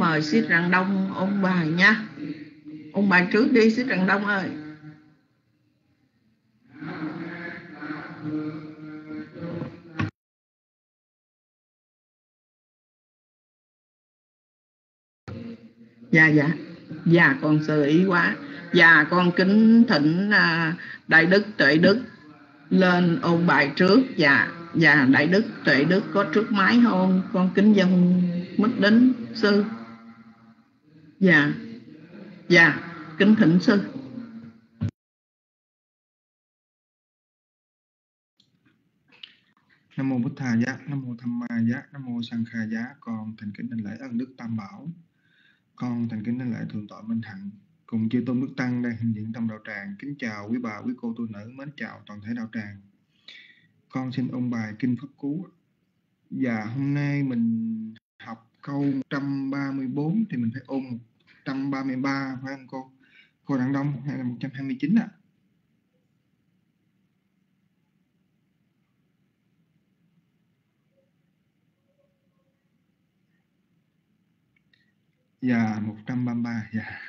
mời xích rạng đông ông bài nha. Ông bài trước đi xích rạng đông ơi. Dạ dạ. Dạ con sơ ý quá. Dạ con kính thỉnh à, đại đức tuệ đức lên ôn bài trước. Dạ dạ đại đức tuệ đức có trước máy không? Con kính dân mất đến sư dạ dạ kính thỉnh sư Nam mô Bụt Thà Giá, Nam mô Tham Ma Giá, Nam mô Sang Kha Giá, con thành kính đảnh lễ ân đức Tam Bảo. Con thành kính đảnh lễ thượng tọa Minh Hạnh, cùng chư tôn đức tăng đang hiện diện trong đạo tràng. Kính chào quý bà, quý cô tu nữ, mến chào toàn thể đạo tràng. Con xin ôn bài kinh pháp cú. Và hôm nay mình học câu 134 thì mình phải ôn 133 phải không cô? Cô Đặng Đông hay là 129 ạ? À? Dạ, 133, dạ.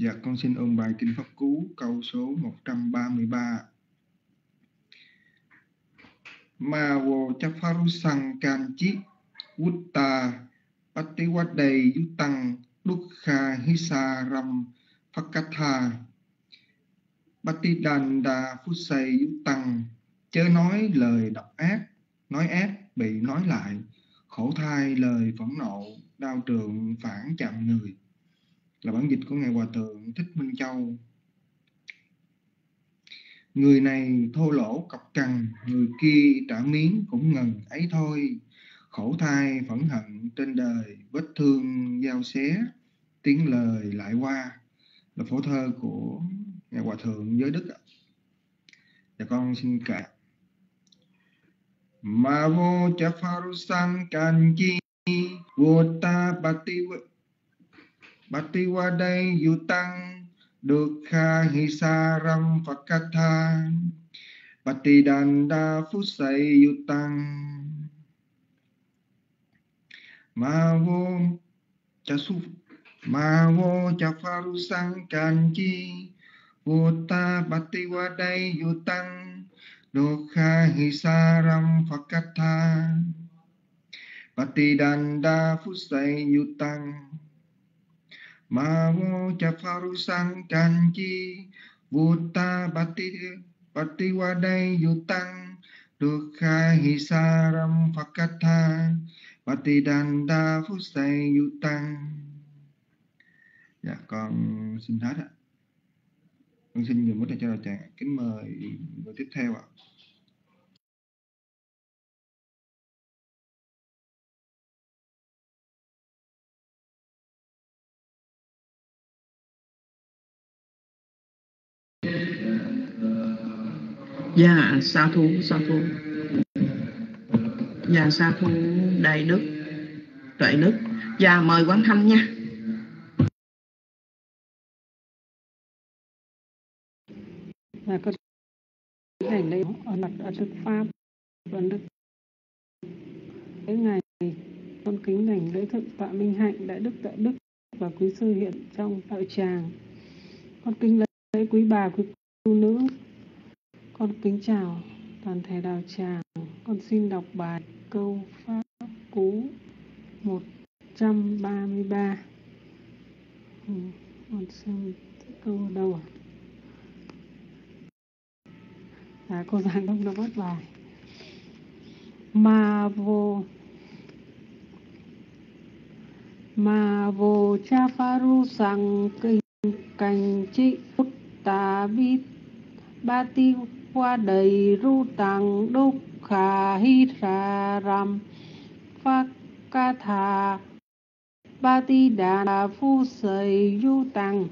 Dạ, con xin ôn bài Kinh Pháp Cú câu số 133. Ma wo chafaru sang kanchi Vutta Patiwadei Yutang Dukha Hisaram Phakatha Patidanda Phusay Yutang Chớ nói lời độc ác, nói ác bị nói lại, khổ thai lời phẫn nộ, đau trường phản chạm người là bản dịch của ngài hòa thượng thích minh châu. Người này thô lỗ cọc cằn, người kia trả miếng cũng ngần ấy thôi. Khổ thai phẫn hận trên đời, vết thương giao xé, tiếng lời lại qua. Là phổ thơ của ngài hòa thượng giới đức và dạ con xin kể ma vô cha pharusan vô ta bati Batiwadai Yutang Dukha Hisaram Phakatha Patidanda Phusay Yutang Ma vô cha su Ma vô cha pharu sang can chi Vô ta Batiwadai Yutang Dukha Hisaram Phakatha Patidanda Phusay Yutang ma vô cha pharu sang can chi Vuta bati bati wa đây yu tăng được khai hi sa ram phakatha bati đàn phúc say yu tăng dạ con xin hết ạ. Con xin dùng mất cho đạo tràng kính mời người tiếp theo ạ. Dạ sa thú sa thú, dạ sa thú đại đức tuệ đức. Dạ mời quán thanh nha. Và con thành lễ ở mặt ở đức pháp và đức. Cái ngày con kính đảnh lễ thượng tọa minh hạnh đại đức đại đức và quý sư hiện trong đạo tràng. Con kính lễ quý bà quý cô nữ con kính chào toàn thể đạo tràng. Con xin đọc bài câu Pháp Cú 133. Ừ, con xem câu đâu à? Dạ, à, cô giảng đông nó bắt bài. Ma vô Ma vô cha pharu sang kinh cành trị ta vi ba ti qua đầy ru tăng đúc khả hi ra ram phát ca thà ba ti đà phu sầy du tăng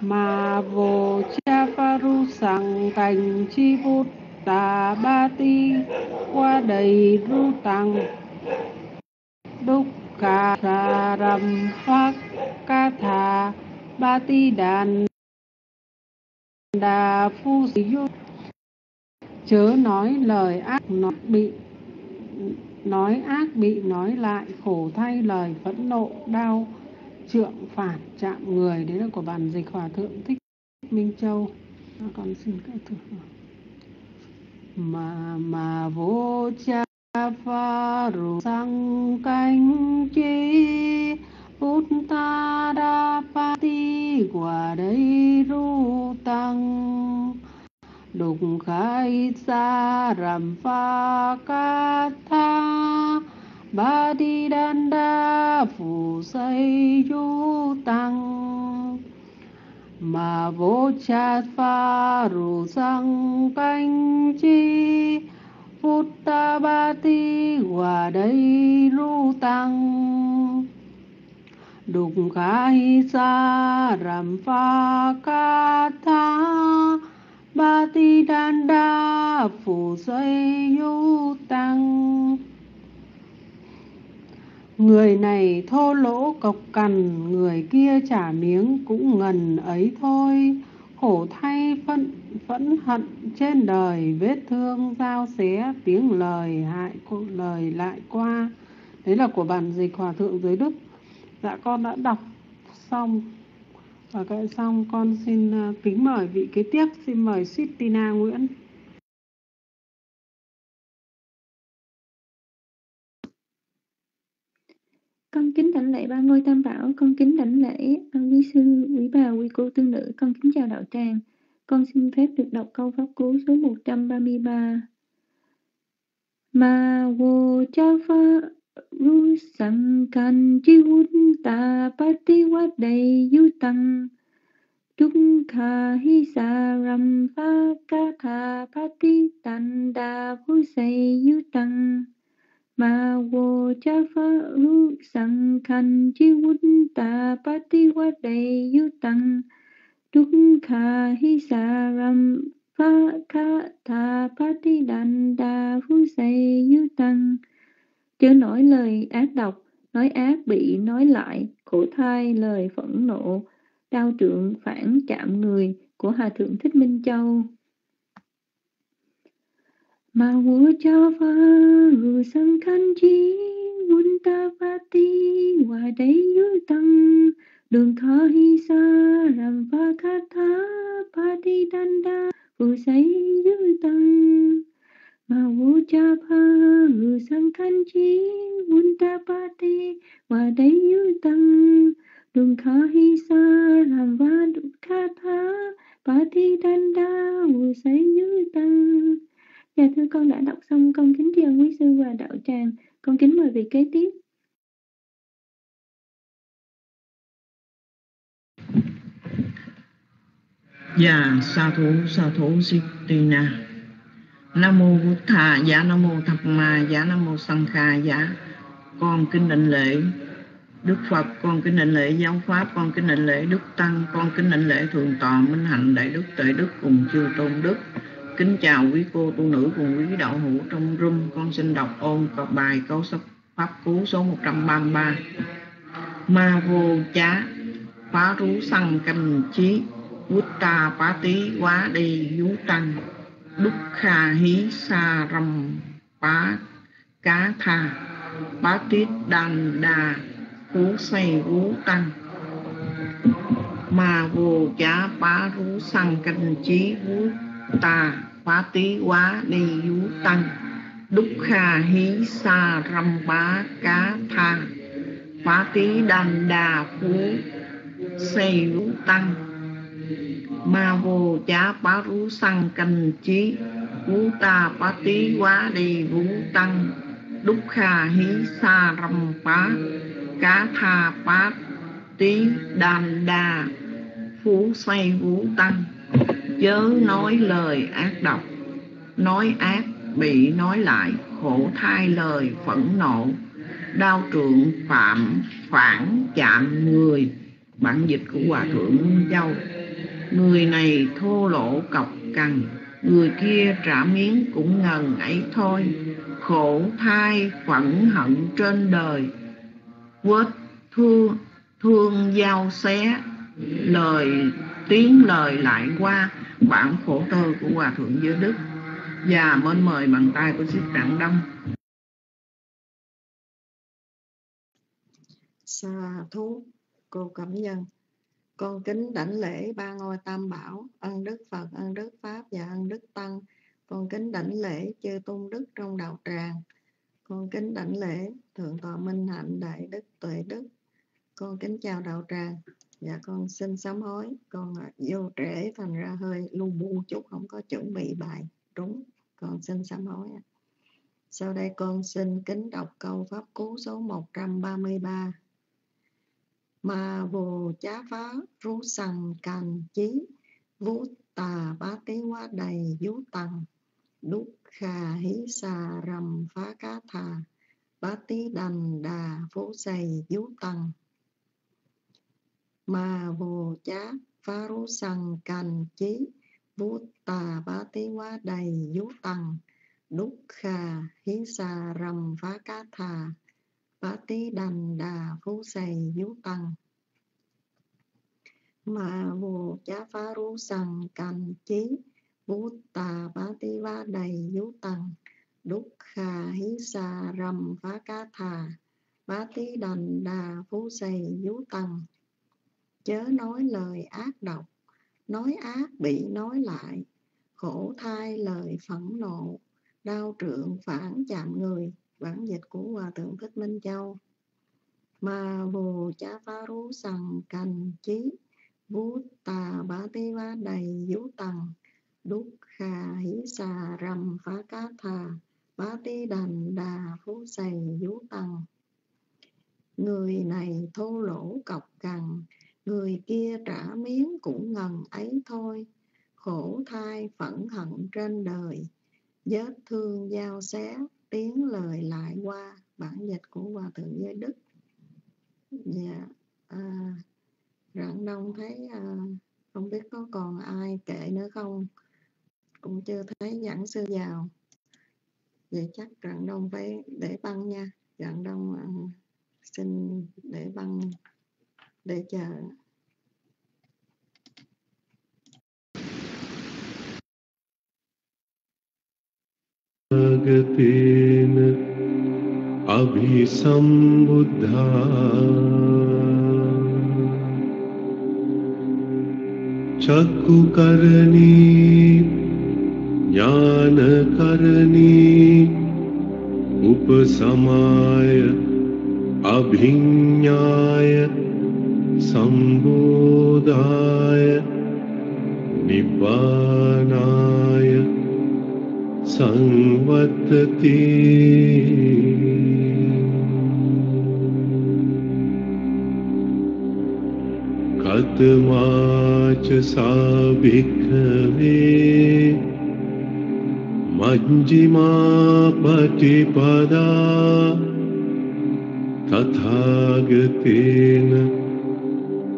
mà vô cha pha ru sằng cảnh chi bút tà ba ti qua đầy ru tăng đúc ca sa ram phát ca thà ba ti đàn đà phu sĩ chớ nói lời ác, nói bị, nói ác bị nói lại, khổ thay lời phẫn nộ, đau, trượng phản chạm người. Đấy là của bản dịch hòa thượng thích minh châu. Con xin các thử. Mà mà vô cha pha rủ sang canh chi Uttarapati quả đây ru tăng. Đục khai xa rằm pha ca tha. Ba đi đan đa phù xây du tăng. Mà vô cha pha rù sang canh chi. Phút ta ba ti, quả đây ru tăng đục khai sa ram pha ca tha ba ti đan đa phù say du tăng Người này thô lỗ cộc cằn, người kia trả miếng cũng ngần ấy thôi. Khổ thay phận phẫn hận trên đời, vết thương giao xé, tiếng lời hại lời lại qua. Đấy là của bản dịch Hòa Thượng Giới Đức. Dạ con đã đọc xong. Và cái xong con xin à, kính mời vị kế tiếp, xin mời Sitina Nguyễn. Con kính đảnh lễ ba ngôi tam bảo, con kính đảnh lễ quý sư, quý bà, quý cô tương nữ, con kính chào đạo tràng. Con xin phép được đọc câu pháp cú số 133. Ma wo cha pha ru sang can chi hun ta pa ti wa đầy yu tăng. Chúng kha hi sa ram pha ca tha pa ti tan đa phu say yu tăng. Ma wo cha pha u sang can chi wun ta pa ti wa đầy yu tăng. Chúng kha hi sa ram pha ca tha pa ti đàn đa phu say yu tăng chớ nói lời ác độc nói ác bị nói lại khổ thai lời phẫn nộ đau trượng phản chạm người của hòa thượng thích minh châu. Mà vua cha pha ngư sang khan chi quân ta pa ti wa đấy yu tăng đường thọ hi sa ram pha khát thá, pa ti dan da phù say tăng mà wo cha pha ru sang khan chi wun ta wa đấy yu tăng sa va say yu Dạ thưa con đã đọc xong, con kính tri ân quý sư và đạo tràng. Con kính mời vị kế tiếp. Dạ, sa thú, sa thú Sittina. Nam mô Bụt Thà, dạ Nam mô Thập Ma, dạ Nam mô Sanh Kha, dạ. Con kính định lễ Đức Phật, con kính định lễ giáo pháp, con kính định lễ Đức Tăng, con kính định lễ thường Tọa Minh Hạnh Đại Đức Tuệ Đức cùng chư Tôn Đức. Kính chào quý cô tu nữ cùng quý đạo hữu trong room. Con xin đọc ôn cọc bài câu sắc pháp cú số 133. Ma vô chá, phá rú săn canh chí, Vutta phá tí quá đi vú tăng, Đúc kha hí sa râm pá cá tha, Bá tiết đàn đà, cú xây cú tăng. Ma vô chá phá rú sang canh chí, Vú ta phá tí quá đi dú tăng đúc kha hí sa râm bá cá tha phá tí đan đà phú xây lú tăng ma vô chá bá rú săn canh chí vũ ta phá tí quá đi vũ tăng, đúc kha hí sa râm bá cá tha phá tí đan đà phú say vũ tăng. Chớ nói lời ác độc, nói ác bị nói lại, khổ thai lời phẫn nộ. Đau trượng phạm phản chạm người bản dịch của hòa thượng châu người này thô lỗ cọc cằn, người kia trả miếng cũng ngần ấy thôi. Khổ thai phẫn hận trên đời. Quết thương thương giao xé, lời, tiếng lời lại qua bản khổ tơ của hòa thượng giới đức. Và mến mời bàn tay của sư Trạng Đông. Sa thú, cô cảm Nhân con kính đảnh lễ ba ngôi tam bảo, ân đức Phật, ân đức Pháp và ân đức Tăng. Con kính đảnh lễ chư tôn đức trong đạo tràng. Con kính đảnh lễ thượng tọa minh hạnh đại đức tuệ đức. Con kính chào đạo tràng. Dạ con xin sám hối. Con à, vô trễ thành ra hơi lu bu chút, không có chuẩn bị bài. Đúng, con xin sám hối sau đây con xin kính đọc câu pháp cú số 133 Ma vô chá phá rú sằng cành chí vũ tà bá tí quá đầy vú tầng đúc khà hí xà rầm phá cá thà, bá tí đành đà phố dày vú tầng Ma vô chá phá rú sằng cành chí vũ tà bá tí quá đầy vú tầng đúc khà hí xà rầm phá cá thà bá tí đành đà phú sầy vú tăng. Mà vô chá phá rú sằng cành chí vũ tà bá tí vá đầy vú tăng, đúc khà hí xà rầm phá ca thà, bá tí đành đà phú sầy vú tăng. Chớ nói lời ác độc, nói ác bị nói lại, khổ thai lời phẫn nộ, đau trượng phản chạm người bản dịch của hòa thượng thích minh châu. Ma vô cha phá rú sằng cành chí, vú tà bá tê va đầy vũ tầng đúc khà hí xà rầm phá cá thà, bá tê đành đà phú sầy vũ tầng người này thô lỗ cọc cằn, người kia trả miếng cũng ngần ấy thôi. Khổ thai phẫn hận trên đời, vết thương giao xé tiếng lời lại qua bản dịch của hòa thượng giới đức. Dạ à, rạng đông thấy à, không biết có còn ai kể nữa không? Cũng chưa thấy giảng sư vào vậy chắc rạng đông phải để băng nha. Rạng đông à, xin để băng để chờ. අනාගතේන අභි සම්බුද්ධා චක්කුකරණී ඥානකරණී උපසමාය අභිඥාය සම්බෝධාය නිබ්බානා संवत्ति। कतमाच सा भिक्खवे मज्जिमा पटिपदा तथागतेन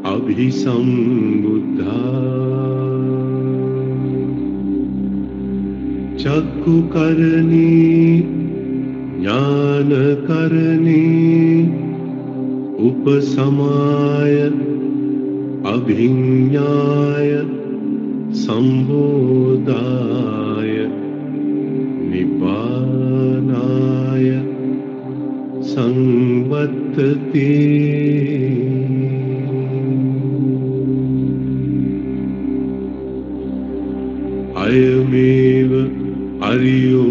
अभिसम्बुद्धा चक्षुकरणी ज्ञानकरणी उपसमाय अभिज्ञाय सम्बोधाय निपानाय संवत्ति Maria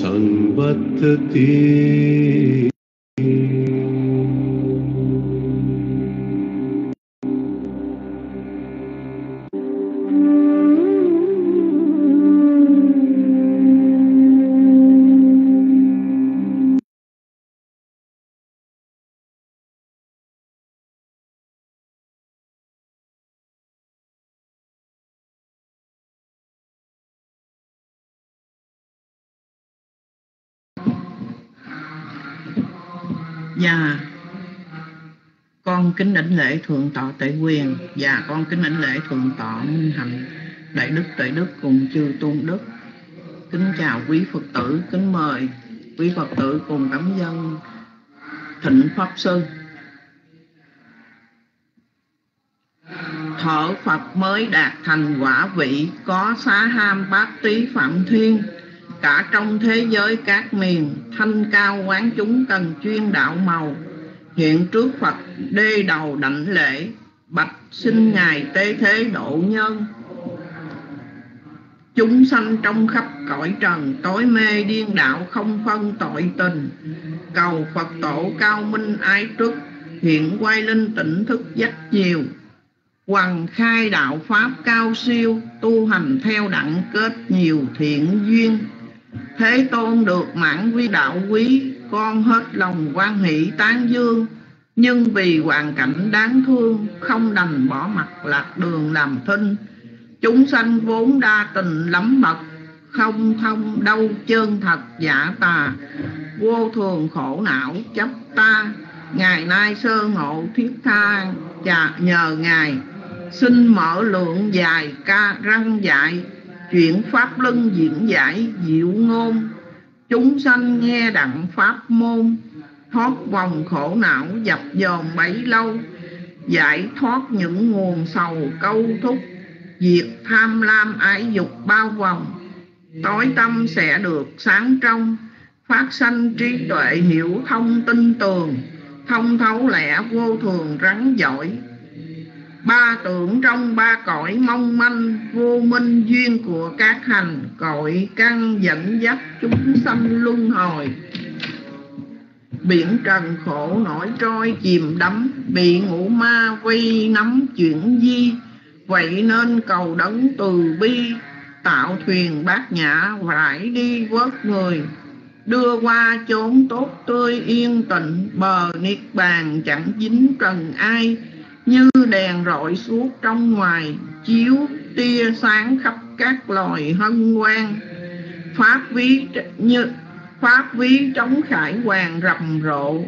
सम्बद्ध con kính đảnh lễ thượng tọa tệ quyền và con kính đảnh lễ thượng tọa minh hạnh, đại đức tuệ đức cùng chư tôn đức. Kính chào quý phật tử, kính mời quý phật tử cùng cảm dân thịnh pháp sư. Thở phật mới đạt thành quả vị, có xá ham bát tí phạm thiên. Cả trong thế giới các miền, thanh cao quán chúng cần chuyên đạo màu hiện trước phật đê đầu đảnh lễ bạch xin ngài tế thế độ nhân. Chúng sanh trong khắp cõi trần tối mê điên đạo không phân tội tình. Cầu phật tổ cao minh ái trước hiện quay linh tỉnh thức dắt nhiều Hoàng khai đạo Pháp cao siêu, tu hành theo đẳng kết nhiều thiện duyên. Thế tôn được mãn vi đạo quý, con hết lòng quan hỷ tán dương. Nhưng vì hoàn cảnh đáng thương, không đành bỏ mặt lạc đường làm thinh. Chúng sanh vốn đa tình lắm mật, không thông đâu chân thật giả tà. Vô thường khổ não chấp ta, ngày nay sơ ngộ thiết tha, chà nhờ Ngài xin mở lượng dài ca răng dạy chuyển pháp lưng diễn giải diệu ngôn chúng sanh nghe đặng pháp môn, thoát vòng khổ não, dập dồn bấy lâu, giải thoát những nguồn sầu, câu thúc, diệt tham lam ái dục bao vòng. Tối tâm sẽ được sáng trong, phát sanh trí tuệ hiểu thông tin tường, thông thấu lẽ vô thường rắn giỏi ba tưởng trong ba cõi mong manh, vô minh duyên của các hành, cõi căn dẫn dắt chúng sanh luân hồi. Biển trần khổ nổi trôi chìm đắm, bị ngũ ma vây nắm chuyển di. Vậy nên cầu đấng từ bi, tạo thuyền bát nhã rải đi vớt người. Đưa qua chốn tốt tươi yên tịnh, bờ niết bàn chẳng dính trần ai như đèn rọi suốt trong ngoài, chiếu tia sáng khắp các loài hân hoan. Pháp ví như, pháp ví trống khải hoàng rầm rộ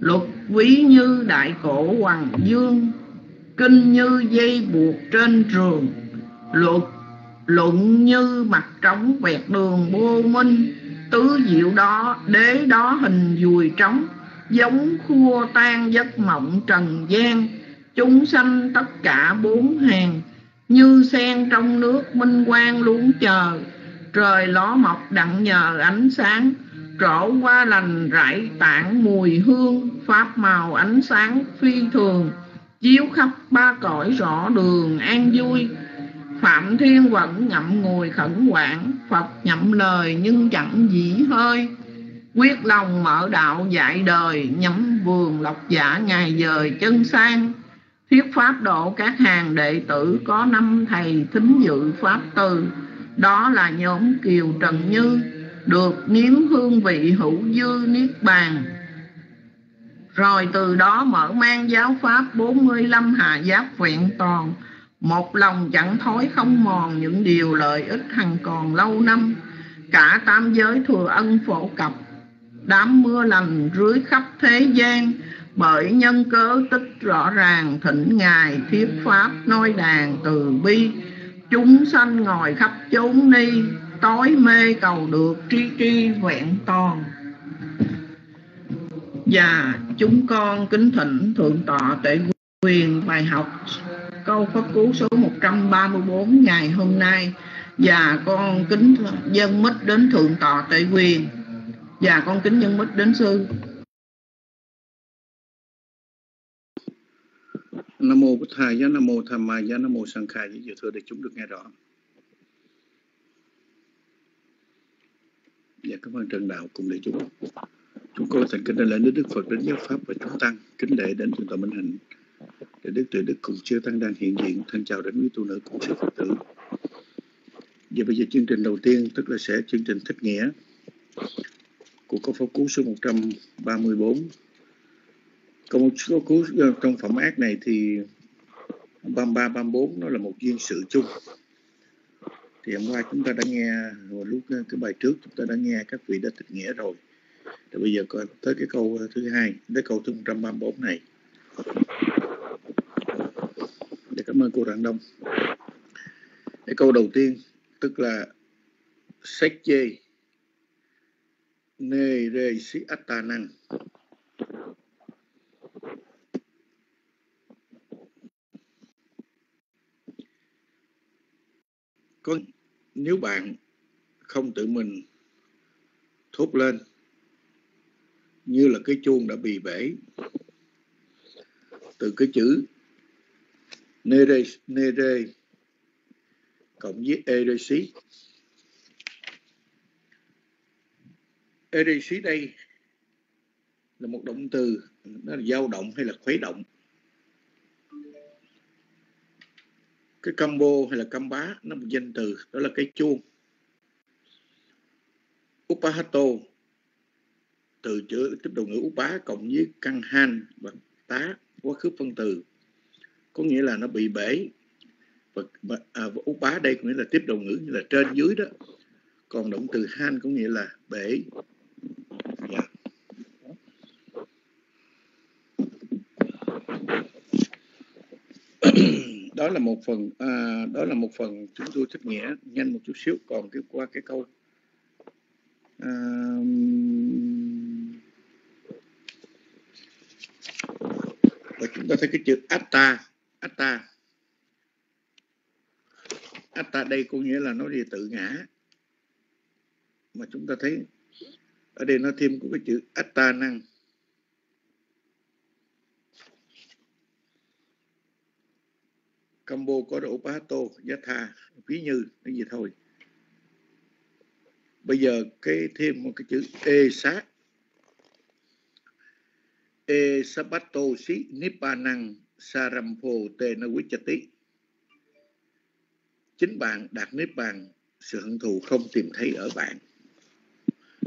luật ví như đại cổ hoàng dương, kinh như dây buộc trên trường luật luận như mặt trống vẹt đường vô minh. Tứ diệu đó, đế đó hình dùi trống, giống khua tan giấc mộng trần gian chúng sanh tất cả bốn hàng, như sen trong nước, minh quang luôn chờ. Trời ló mọc đặng nhờ ánh sáng, trổ qua lành rải tản mùi hương, pháp màu ánh sáng phi thường. Chiếu khắp ba cõi rõ đường an vui. Phạm thiên vẫn ngậm ngùi khẩn quản phật nhậm lời nhưng chẳng dĩ hơi. Quyết lòng mở đạo dạy đời, nhắm vườn lộc giả ngày dời chân sang thuyết pháp độ các hàng đệ tử có năm thầy thính dự pháp từ đó là nhóm kiều trần như, được nếm hương vị hữu dư niết bàn. Rồi từ đó mở mang giáo pháp 45 hạ giáp vẹn toàn. Một lòng chẳng thối không mòn những điều lợi ích hằng còn lâu năm. Cả tam giới thừa ân phổ cập. Đám mưa lành rưới khắp thế gian bởi nhân cớ tích rõ ràng, thỉnh ngài thuyết pháp nói đàn từ bi. Chúng sanh ngồi khắp chốn ni, tối mê cầu được tri tri vẹn toàn. Và chúng con kính thỉnh thượng tọa tệ quyền bài học câu pháp cú số 134 ngày hôm nay. Và con kính dân mít đến thượng tọa tệ quyền. Và con kính dân mít đến sư Nam mô Bụt Thầy, Nam mô Tham Ma, Nam mô Sang Khai, với thưa để chúng được nghe rõ. Dạ cảm ơn Trần Đạo cùng đại chúng. Chúng con thành kính đại lễ Đức Phật đến giáo pháp và chúng tăng kính lễ đến thượng tọa Minh Hạnh để Đức tự Đức cùng chư tăng đang hiện diện thân chào đến quý tu nữ cùng sư Phật tử. Và bây giờ chương trình đầu tiên tức là sẽ chương trình thích nghĩa của câu pháp cú số 134 công một số cú ờ, trong phẩm ác này thì 33, 34 nó là một duyên sự chung. Thì hôm qua chúng ta đã nghe, hồi lúc ờ, cái bài trước chúng ta đã nghe các vị đã tịch nghĩa rồi. Thì bây giờ coi tới cái câu ờ, thứ hai, tới câu thứ 134 này. Để cảm ơn cô Rạng Đông. Cái câu đầu tiên tức là sách chê nê rê sĩ tà năng có nếu bạn không tự mình thốt lên như là cái chuông đã bị bể từ cái chữ nere nere cộng với eresi eresi đây là một động từ, nó là dao động hay là khuấy động? Cái combo hay là cam bá nó một danh từ đó là cái chuông. Upahato từ chữ tiếp đầu ngữ upá cộng với căn han và tá quá khứ phân từ. Có nghĩa là nó bị bể. Và, và, à, và upá đây có nghĩa là tiếp đầu ngữ như là trên dưới đó. Còn động từ han có nghĩa là bể. Yeah đó là một phần à, đó là một phần chúng tôi thích nghĩa nhanh một chút xíu còn cái qua cái câu. À, và chúng ta thấy cái chữ atta atta atta đây có nghĩa là nó gì tự ngã. Mà chúng ta thấy ở đây nó thêm có cái chữ atta năng combo có độ pato giá tha ví như cái gì thôi. Bây giờ cái thêm một cái chữ e sát e sabato si nippanang sarampo te na chính bạn đạt niết bàn, sự hận thù không tìm thấy ở bạn.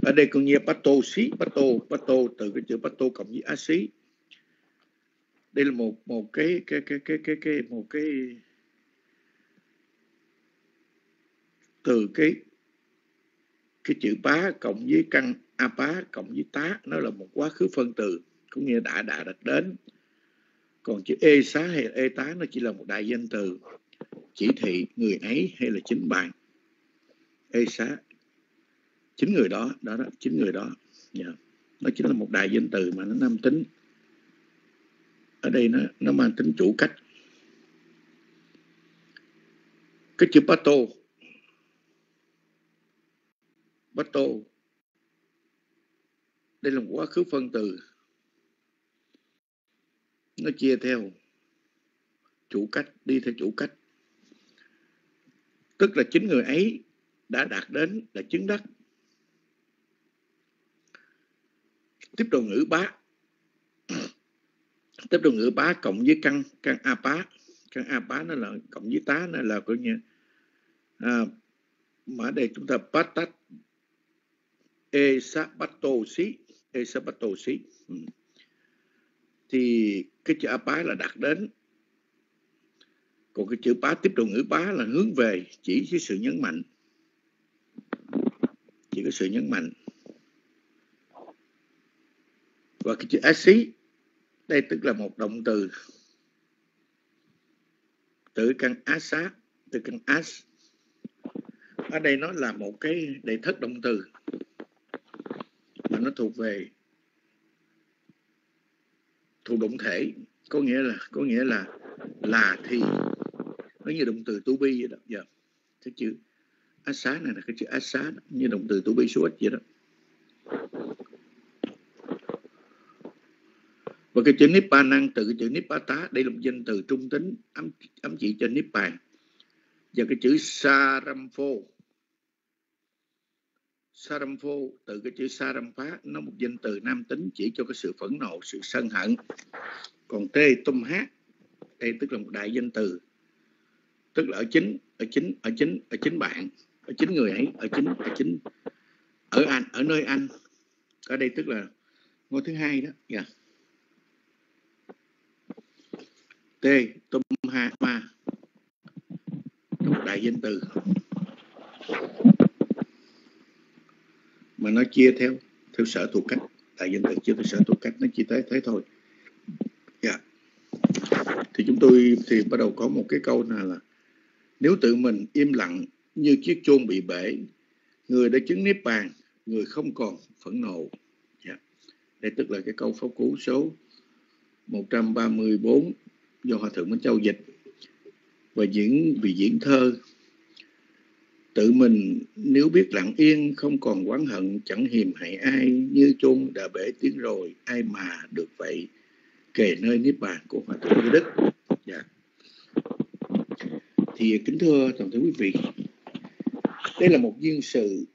Ở đây còn nghĩa pato si, pato pato từ cái chữ pato cộng với a xí đây là một một cái cái cái cái cái cái, một cái từ cái cái chữ bá cộng với căn, a bá cộng với tá, nó là một quá khứ phân từ, cũng nghĩa đã đã đặt đến. Còn chữ ê xá hay ê tá nó chỉ là một đại danh từ, chỉ thị người ấy hay là chính bạn. Ê xá, chính người đó đó đó, chính người đó. Yeah. Nó chính là một đại danh từ mà nó nam tính ở đây nó nó mang tính chủ cách. Cái chữ pato. Pato. Đây là một quá khứ phân từ. Nó chia theo chủ cách, đi theo chủ cách. Tức là chính người ấy đã đạt đến là chứng đắc. Tiếp đầu ngữ bá tiếp tục ngữ bá cộng với căn căn a bá. Căn a bá nó là cộng với tá nó là coi như à, mà đây chúng ta bắt tách e sabato si e sabato tô ừ. thì cái chữ a bá là đạt đến. Còn cái chữ bá tiếp tục ngữ bá là hướng về chỉ với sự nhấn mạnh. Chỉ có sự nhấn mạnh. Và cái chữ á xí đây tức là một động từ. Từ căn á xá từ căn as ở đây nó là một cái đề thất động từ. Mà nó thuộc về thuộc động thể. Có nghĩa là, có nghĩa là là thì nó như động từ tu bi vậy đó. Giờ yeah. cái chữ asa này là cái chữ asa như động từ tu bi số ít vậy đó. Và cái chữ năng từ cái chữ nibbata, đây là một danh từ trung tính, ấm ấm chỉ cho nibbàn và cái chữ sarampo. Sarampo, từ cái chữ sarampá nó một danh từ nam tính, chỉ cho cái sự phẫn nộ, sự sân hận. Còn tê tum hát đây tức là một đại danh từ. Tức là ở chính ở chính ở chính ở chính bạn, ở chính người ấy, ở chính ở chính, ở anh, ở nơi anh. Ở đây tức là ngôi thứ hai đó yeah. T tum ha ma trong đại danh từ mà nó chia theo theo sở thuộc cách đại danh từ chia theo sở thuộc cách, nó chia tới thế thôi dạ yeah. thì chúng tôi thì bắt đầu có một cái câu nào là, nếu tự mình im lặng như chiếc chuông bị bể, người đã chứng niết bàn, người không còn phẫn nộ yeah. Dạ. đây tức là cái câu pháp cú số 134 do Hòa Thượng Minh Châu dịch và diễn vì diễn thơ tự mình nếu biết lặng yên, không còn oán hận, chẳng hiềm hại ai, như chôn đã bể tiếng rồi, ai mà được vậy? Kề nơi niết bàn của hòa thượng như đức. Dạ. thì kính thưa toàn thể quý vị, đây là một duyên sự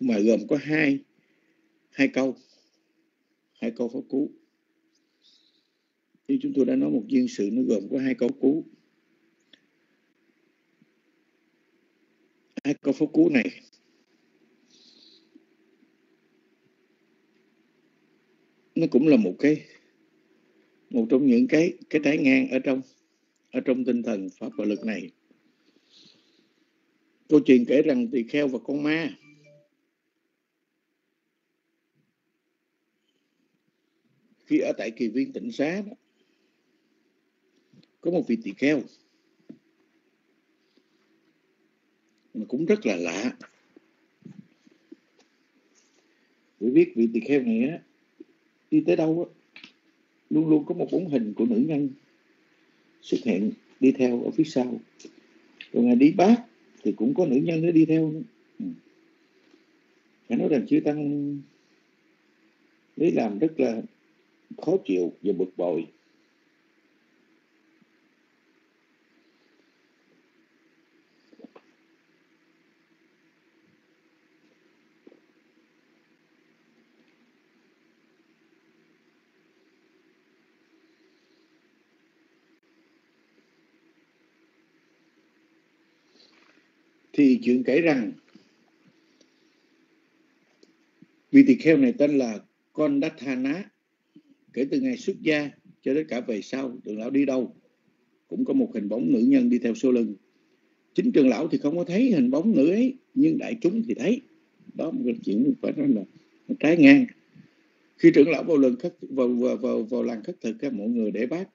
mà gồm có hai hai câu hai câu pháp cú như chúng tôi đã nói, một duyên sự nó gồm có hai câu cú. Hai câu pháp cú này. Nó cũng là một cái, một trong những cái cái trái ngang ở trong ở trong tinh thần pháp và lực này. Câu chuyện kể rằng tỳ kheo và con ma. Khi ở tại kỳ viên tịnh xá đó có một vị tỳ kheo. Mà cũng rất là lạ. Để biết vị tỳ kheo này á, đi tới đâu á, luôn luôn có một bóng hình của nữ nhân xuất hiện đi theo ở phía sau. Rồi ngày đi bác thì cũng có nữ nhân nó đi theo nữa. Ừ. Phải nói rằng, chư tăng, lấy làm rất là khó chịu và bực bội. Thì chuyện kể rằng vị tỳ kheo này tên là con đắc tha ná kể từ ngày xuất gia cho đến cả về sau trường lão đi đâu cũng có một hình bóng nữ nhân đi theo sau lưng. Chính trường lão thì không có thấy hình bóng nữ ấy nhưng đại chúng thì thấy. Đó một cái chuyện phải nói là trái ngang. Khi trưởng lão vào lần khất vào vào vào, vào làng khất thực các mọi người để bác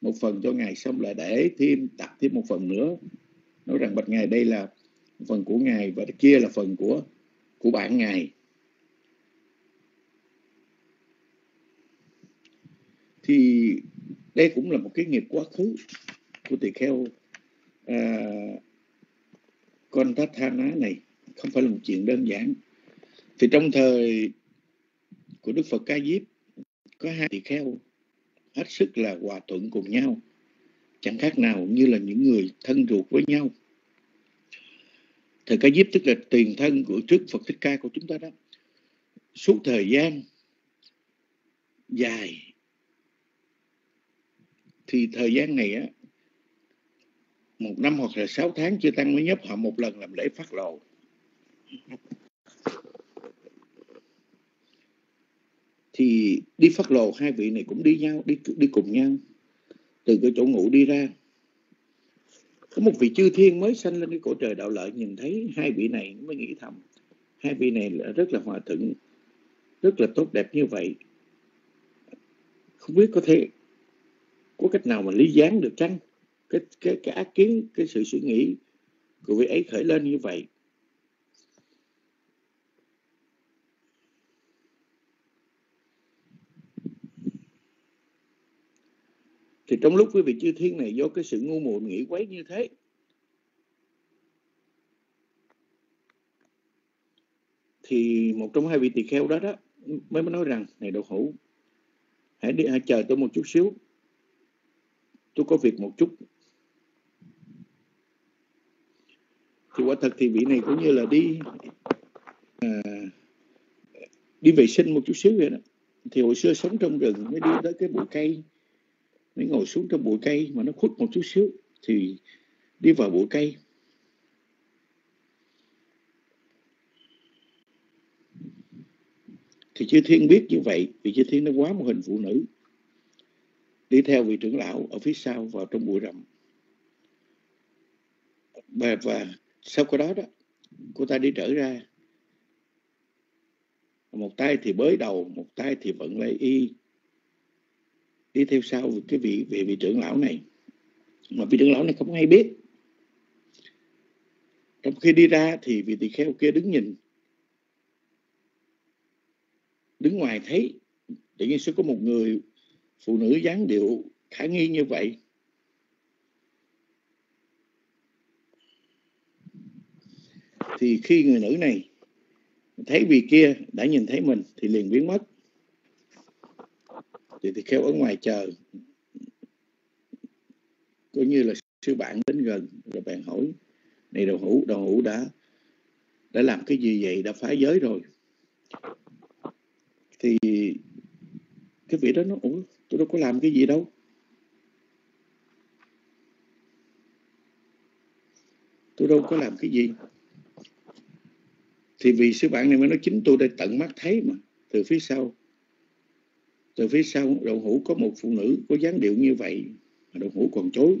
một phần cho ngài xong lại để thêm đặt thêm một phần nữa. Nói rằng bạch ngài đây là phần của ngài và kia là phần của của bạn ngài. Thì đây cũng là một cái nghiệp quá khứ của tỳ kheo à, con tát tha ná này. Không phải là một chuyện đơn giản. Thì trong thời của đức phật ca diếp có hai tỳ kheo hết sức là hòa thuận cùng nhau. Chẳng khác nào như là những người thân ruột với nhau thời ca diếp tức là tiền thân của trước phật thích ca của chúng ta đó. Suốt thời gian dài, thì thời gian này á, một năm hoặc là sáu tháng chưa tăng mới nhấp họ một lần làm lễ phát lộ. Thì đi phát lộ hai vị này cũng đi nhau, đi đi cùng nhau. Từ cái chỗ ngủ đi ra có một vị chư thiên mới sanh lên cái cổ trời đạo lợi, nhìn thấy hai vị này mới nghĩ thầm, hai vị này là rất là hòa thuận rất là tốt đẹp như vậy. Không biết có thể, có cách nào mà lý gián được chăng? Cái cái cái ác kiến, cái sự suy nghĩ của vị ấy khởi lên như vậy. Trong lúc quý vị chư thiên này do cái sự ngu muội nghĩ quấy như thế thì một trong hai vị tỳ kheo đó đó mới mới nói rằng này đậu hữu hãy đi hãy chờ tôi một chút xíu. Tôi có việc một chút. Thì quả thật thì vị này cũng như là đi à, đi vệ sinh một chút xíu vậy đó. Thì hồi xưa sống trong rừng mới đi tới cái bụi cây mới ngồi xuống trong bụi cây mà nó khuất một chút xíu thì đi vào bụi cây. Thì chư thiên biết như vậy vì chư thiên nó quá một hình phụ nữ. Đi theo vị trưởng lão ở phía sau vào trong bụi rậm. Và, và sau cái đó đó cô ta đi trở ra. Một tay thì bới đầu một tay thì vận lấy y đi theo sau, cái vị vị vị trưởng lão này, mà vị trưởng lão này không hay biết. Trong khi đi ra thì vị tỳ kheo kia đứng nhìn, đứng ngoài thấy, tự nhiên sẽ có một người phụ nữ dáng điệu khả nghi như vậy. Thì khi người nữ này thấy vị kia đã nhìn thấy mình thì liền biến mất thì thì kêu ở ngoài chờ coi như là sư bạn đến gần, rồi bạn hỏi, này đầu hữu đầu hữu đã đã làm cái gì vậy? Đã phá giới rồi. Thì cái vị đó nó, ủa, tôi đâu có làm cái gì đâu. Tôi đâu có làm cái gì. Thì vì sư bạn này mới nói chính tôi đây tận mắt thấy mà, từ phía sau từ phía sau đậu hũ có một phụ nữ có dáng điệu như vậy mà đậu hũ còn chối.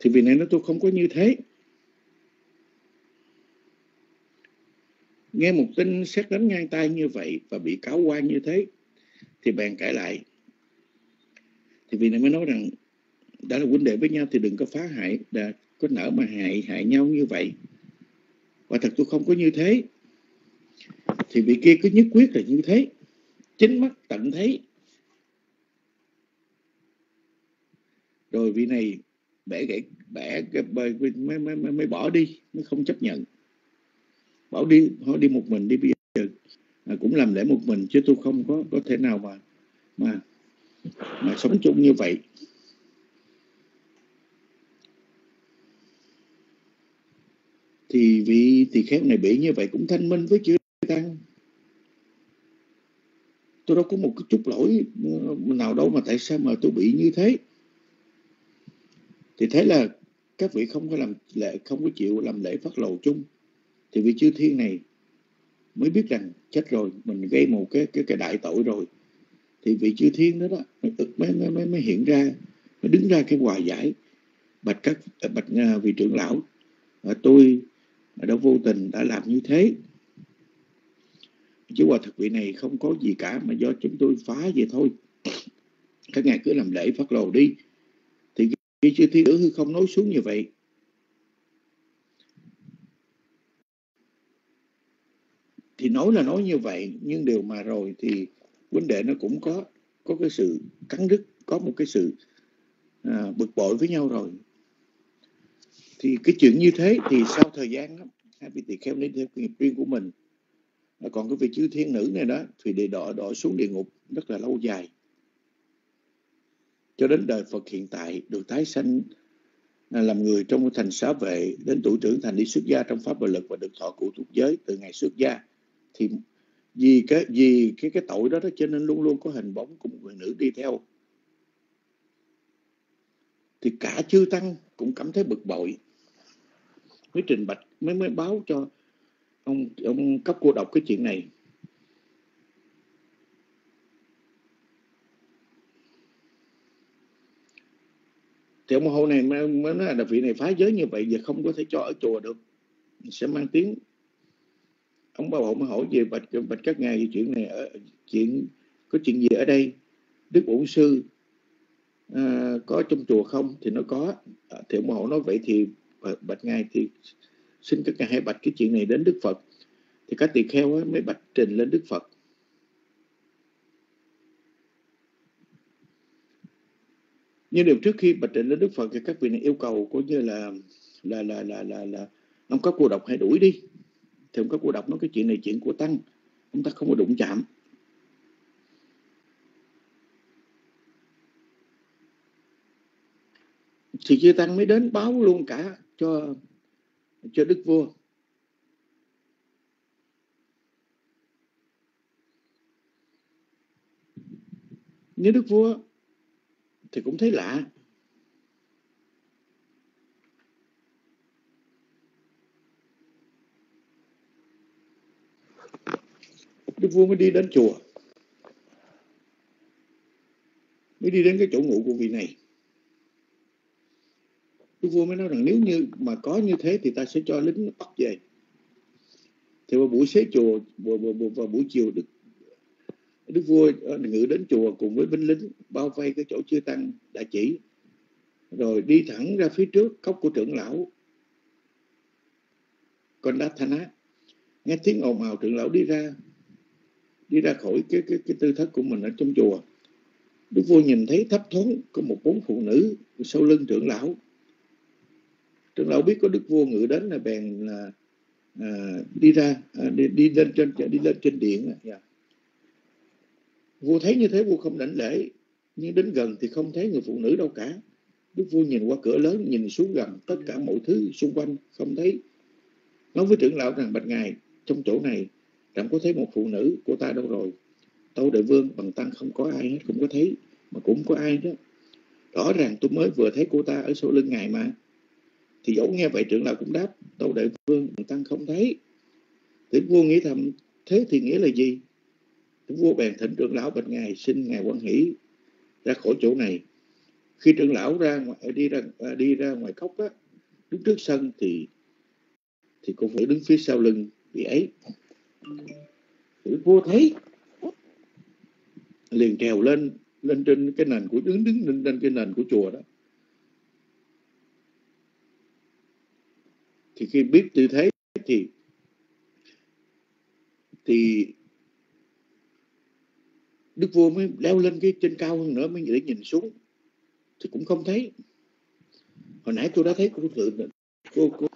Thì vì này nó tôi không có như thế. Nghe một tin xét đánh ngang tay như vậy và bị cáo quan như thế, thì bèn cãi lại. Thì vì này mới nói rằng, đã là huynh đệ với nhau thì đừng có phá hại, đã có nở mà hại hại nhau như vậy. Và thật tôi không có như thế thì vị kia cứ nhất quyết là như thế. Chính mắt tận thấy. Rồi vị này bẻ gãy bẻ mới, mới, mới, mới bỏ đi mới không chấp nhận. Bảo đi họ đi một mình đi bây giờ. À, cũng làm lễ một mình chứ tôi không có có thể nào mà mà mà sống chung như vậy. Thì vị tỳ kheo này bị như vậy cũng thanh minh với chữ tăng tôi đâu có một cái chút lỗi ờ, nào đâu mà tại sao mà tôi bị như thế? Thì thế là các vị không có làm lễ không có chịu làm lễ phát lầu chung. Thì vị chư thiên này mới biết rằng chết rồi mình gây một cái cái cái đại tội rồi. Thì vị chư thiên đó đó mới mới mới, mới hiện ra mới đứng ra cái hòa giải. Bạch các bạch à, vị trưởng lão ờ, tôi đã vô tình đã làm như thế? Chứ hòa thực vị này không có gì cả mà do chúng tôi phá vậy thôi. Các ngài cứ làm lễ phát lồ đi. Thì khi chư thiên tử hư không nói xuống như vậy thì nói là nói như vậy nhưng điều mà rồi thì vấn đề nó cũng có có cái sự cắn đứt có một cái sự à, bực bội với nhau rồi. Thì cái chuyện như thế thì sau thời gian đó, hai vị tỳ kheo lên theo nghiệp riêng của mình còn cái vị chư thiên nữ này đó, thì để đọa đọa xuống địa ngục, rất là lâu dài. Cho đến đời Phật hiện tại, được tái sanh à, làm người trong thành xá vệ, đến tuổi trưởng thành đi xuất gia trong pháp và lực và được thọ cụ thuộc giới từ ngày xuất gia. Thì vì cái vì cái cái tội đó đó, cho nên luôn luôn có hình bóng của một người nữ đi theo. Thì cả chư tăng cũng cảm thấy bực bội. Mới trình bạch, mới mới báo cho ông ông cấp cô đọc cái chuyện này. Thì ông hậu này mới, nói là vị này phá giới như vậy giờ không có thể cho ở chùa được. Sẽ mang tiếng. Ông bà hộ mới hỏi về bạch bạch các ngài về chuyện này ở chuyện có chuyện gì ở đây? Đức bổn sư à, có trong chùa không? Thì nó có. À, thì ông hộ nói vậy thì bạch ngài thì xin các ngài hãy bạch cái chuyện này đến đức phật. Thì các tỳ kheo ấy mới bạch trình lên đức phật. Nhưng điều trước khi bạch trình lên đức phật thì các vị này yêu cầu cũng như là là là là là, là ông có cô độc hãy đuổi đi. Thì ông có cô độc nói cái chuyện này chuyện của tăng. Ông ta không có đụng chạm. Thì chư tăng mới đến báo luôn cả cho cho đức vua. Nếu đức vua thì cũng thấy lạ. Đức vua mới đi đến chùa. Mới đi đến cái chỗ ngủ của vị này đức vua mới nói rằng nếu như mà có như thế thì ta sẽ cho lính bắt về. Thì vào buổi xế chùa vào, vào, vào buổi chiều đức đức vua ờ, ngự đến chùa cùng với binh lính bao vây cái chỗ chưa tăng đã chỉ. Rồi đi thẳng ra phía trước cốc của trưởng lão còn đa thana nghe tiếng ồn ào trưởng lão đi ra đi ra khỏi cái cái cái tư thất của mình ở trong chùa. Đức vua nhìn thấy thấp thoáng có một bốn phụ nữ sau lưng trưởng lão trưởng lão biết có đức vua ngự đến là bèn là à, đi ra à, đi, đi lên trên đi lên trên điện yeah. Dạ. vua thấy như thế vua không đảnh lễ nhưng đến gần thì không thấy người phụ nữ đâu cả. Đức vua nhìn qua cửa lớn nhìn xuống gần tất cả mọi thứ xung quanh không thấy. Nói với trưởng lão rằng bạch ngài trong chỗ này chẳng có thấy một phụ nữ cô ta đâu rồi. Tâu đại vương bằng tăng không có ai hết không có thấy mà cũng có ai đó. Rõ ràng tôi mới vừa thấy cô ta ở sau lưng ngài mà thì dẫu nghe vậy trưởng lão cũng đáp đâu đại vương tăng không thấy. Thì vua nghĩ thầm thế thì nghĩa là gì? Thì vua bèn thỉnh trưởng lão bạch ngài xin ngài quan hỷ ra khỏi chỗ này. Khi trưởng lão ra ngoài, đi ra à, đi ra ngoài cốc á đứng trước sân thì thì cô phải đứng phía sau lưng vị ấy. Thì vua thấy liền trèo lên lên trên cái nền của đứng đứng lên trên cái nền của chùa đó. Thì khi biết tư thế thì thì đức vua mới leo lên cái trên cao hơn nữa mới để nhìn xuống. Thì cũng không thấy. Hồi nãy tôi đã thấy cô tự cô, cô,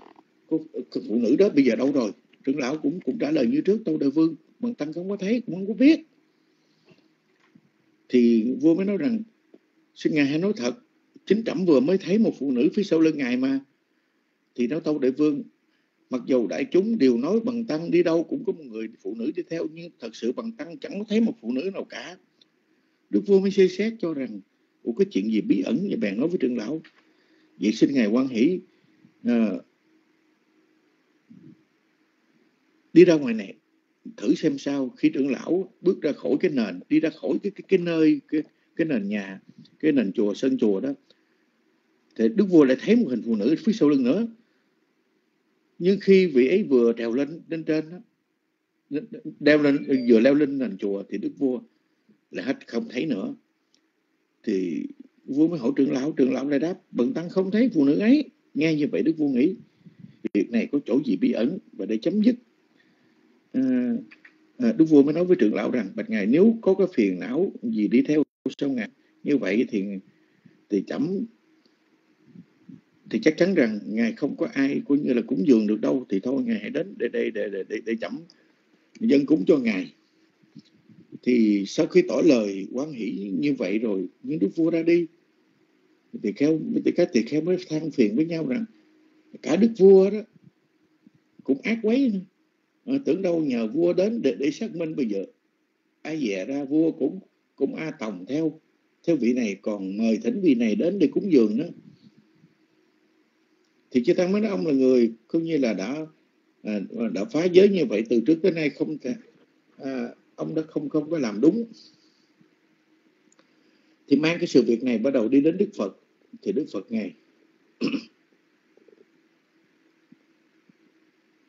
cô, cô phụ nữ đó bây giờ đâu rồi? Trưởng lão cũng cũng trả lời như trước tôi đại vương bằng tăng không có thấy cũng không có biết. Thì vua mới nói rằng xin ngài hãy nói thật chính trẫm vừa mới thấy một phụ nữ phía sau lưng ngài mà thì nói tâu đại vương. Mặc dù đại chúng đều nói bằng tăng đi đâu cũng có một người phụ nữ đi theo nhưng thật sự bằng tăng chẳng có thấy một phụ nữ nào cả. Đức vua mới suy xét cho rằng ủa cái chuyện gì bí ẩn và bèn nói với trưởng lão? Vậy xin ngài quan hỷ à, đi ra ngoài này thử xem sao. Khi trưởng lão bước ra khỏi cái nền đi ra khỏi cái cái, cái nơi cái, cái nền nhà cái nền chùa sân chùa đó thì đức vua lại thấy một hình phụ nữ phía sau lưng nữa nhưng khi vị ấy vừa trèo lên lên trên đó, đeo lên vừa leo lên thành chùa thì đức vua lại hết không thấy nữa. Thì vua mới hỏi trưởng lão trưởng lão lại đáp bần tăng không thấy phụ nữ ấy. Nghe như vậy đức vua nghĩ việc này có chỗ gì bí ẩn và để chấm dứt? À, à, đức vua mới nói với trưởng lão rằng bạch ngài nếu có cái phiền não gì đi theo sau ngài như vậy thì thì chấm thì chắc chắn rằng ngài không có ai cũng như là cúng dường được đâu. Thì thôi ngài hãy đến để đây để để, để, để chấm dân cúng cho ngài. Thì sau khi tỏ lời quan hỷ như vậy rồi những đức vua ra đi. Thì kheo thì các tỳ kheo mới than phiền với nhau rằng cả đức vua đó cũng ác quấy nữa. À, tưởng đâu nhờ vua đến để, để xác minh bây giờ. Ai dè ra vua cũng cũng a tòng theo theo vị này còn mời thỉnh vị này đến để cúng dường nữa thì chư tăng mới nói ông là người cũng như là đã à, đã phá giới như vậy từ trước tới nay không thể à, ông đã không không có làm đúng. Thì mang cái sự việc này bắt đầu đi đến Đức Phật. Thì Đức Phật ngài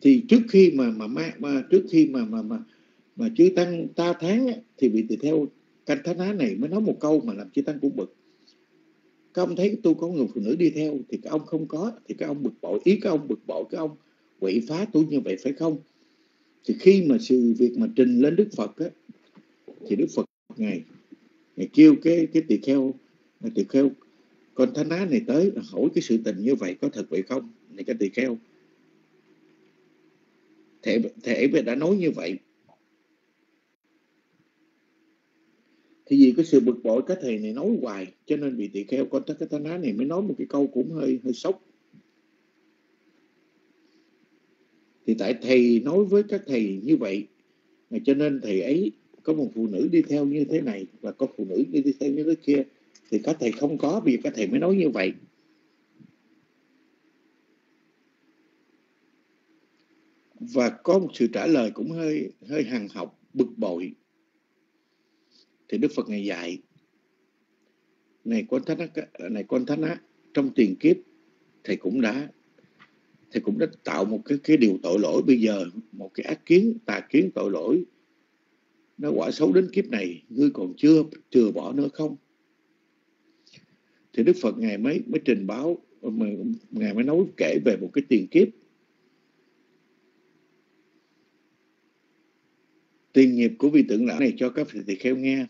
thì trước khi mà mà, mà, mà trước khi mà mà mà mà chư tăng ta tháng thì vị tỳ theo canh thánh á này mới nói một câu mà làm chư tăng cũng bực các ông thấy tôi có người phụ nữ đi theo thì các ông không có thì các ông bực bội ý các ông bực bội các ông quậy phá tôi như vậy phải không? Thì khi mà sự việc mà trình lên Đức Phật á, thì Đức Phật ngày ngày kêu cái cái tỳ kheo tỳ kheo con thánh á này tới hỏi cái sự tình như vậy có thật vậy không? Này cái tỳ kheo thể thể đã nói như vậy thì vì cái sự bực bội các thầy này nói hoài, cho nên vị tỳ kheo con cái thánh á này mới nói một cái câu cũng hơi hơi sốc. Thì tại thầy nói với các thầy như vậy cho nên thầy ấy có một phụ nữ đi theo như thế này và có phụ nữ đi theo như thế kia, thì các thầy không có vì các thầy mới nói như vậy. Và có một sự trả lời cũng hơi hơi hằng học, bực bội thì Đức Phật ngày dạy, này con thánh này con thánh á, trong tiền kiếp thầy cũng đã, thầy cũng đã tạo một cái cái điều tội lỗi. Bây giờ một cái ác kiến, tà kiến tội lỗi nó quả xấu đến kiếp này, ngươi còn chưa chưa bỏ nữa không? Thì Đức Phật ngài mới mới trình báo ngài mới nói kể về một cái tiền kiếp. Tiền nghiệp của vị tượng lão này cho các vị tỳ kheo nghe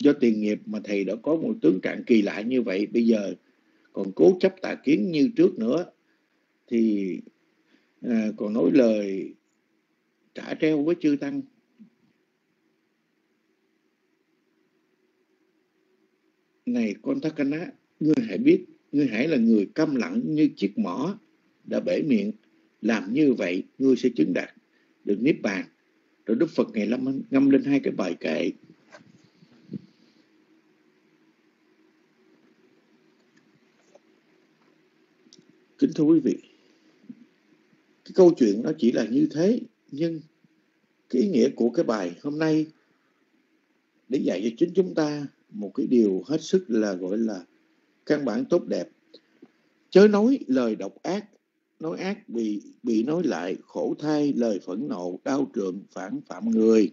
do tiền nghiệp mà thầy đã có một tướng trạng kỳ lạ như vậy bây giờ còn cố chấp tà kiến như trước nữa thì à, còn nói lời trả treo với chư tăng. Này con thắc á ngươi hãy biết ngươi hãy là người câm lặng như chiếc mỏ đã bể miệng. Làm như vậy ngươi sẽ chứng đạt được niết bàn. Rồi đức phật ngày lâm ngâm lên hai cái bài kệ. Kính thưa quý vị, cái câu chuyện nó chỉ là như thế, nhưng cái ý nghĩa của cái bài hôm nay để dạy cho chính chúng ta một cái điều hết sức là gọi là căn bản tốt đẹp. Chớ nói lời độc ác, nói ác bị bị nói lại, khổ thay lời phẫn nộ, đau trượng, phản phạm người.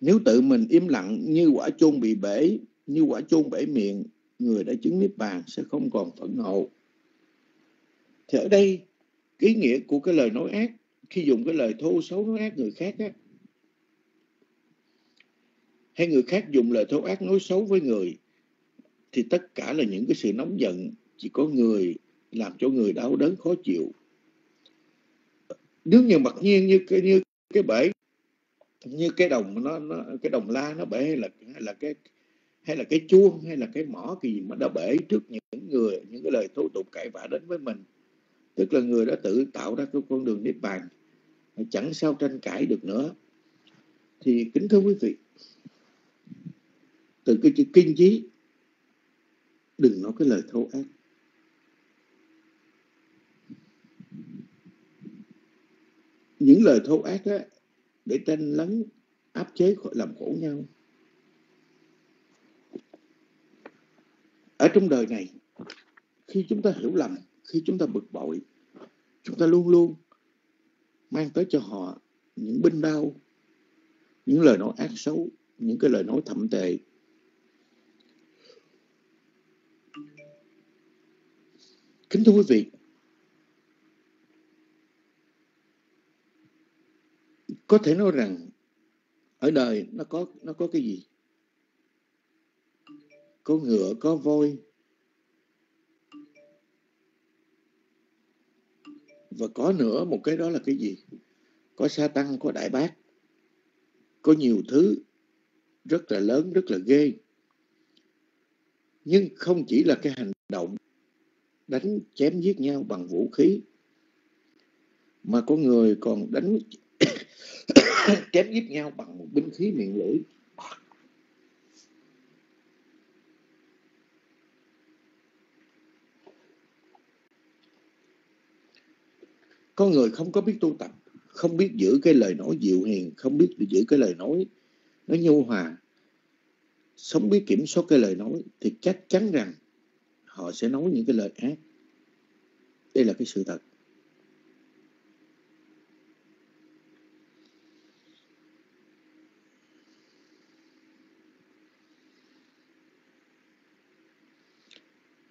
Nếu tự mình im lặng như quả chôn bị bể, như quả chôn bể miệng, người đã chứng niết bàn sẽ không còn phẫn nộ thì ở đây ý nghĩa của cái lời nói ác khi dùng cái lời thô xấu nói ác người khác á hay người khác dùng lời thô ác nói xấu với người thì tất cả là những cái sự nóng giận chỉ có người làm cho người đau đớn khó chịu. Nếu như mặc nhiên như cái như cái bể như cái đồng nó, nó cái đồng la nó bể hay là hay là cái hay là cái chuông hay là cái mỏ gì mà đã bể trước những người những cái lời thô tục cãi vã đến với mình tức là người đã tự tạo ra cái con đường niết bàn chẳng sao tranh cãi được nữa. Thì kính thưa quý vị từ cái chữ kinh trí đừng nói cái lời thô ác. Những lời thô ác á, để tranh lấn áp chế làm khổ nhau. Ở trong đời này khi chúng ta hiểu lầm khi chúng ta bực bội, chúng ta luôn luôn mang tới cho họ những binh đau những lời nói ác xấu, những cái lời nói thậm tệ. Kính thưa quý vị, có thể nói rằng ở đời nó có nó có cái gì? Có ngựa, có voi và có nữa, một cái đó là cái gì? Có sa tăng, có đại bác. Có nhiều thứ rất là lớn, rất là ghê. Nhưng không chỉ là cái hành động đánh chém giết nhau bằng vũ khí, mà có người còn đánh chém giết nhau bằng một binh khí miệng lưỡi. Có người không có biết tu tập, không biết giữ cái lời nói dịu hiền, không biết giữ cái lời nói nó nhu hòa, sống biết kiểm soát cái lời nói thì chắc chắn rằng họ sẽ nói những cái lời ác. Đây là cái sự thật.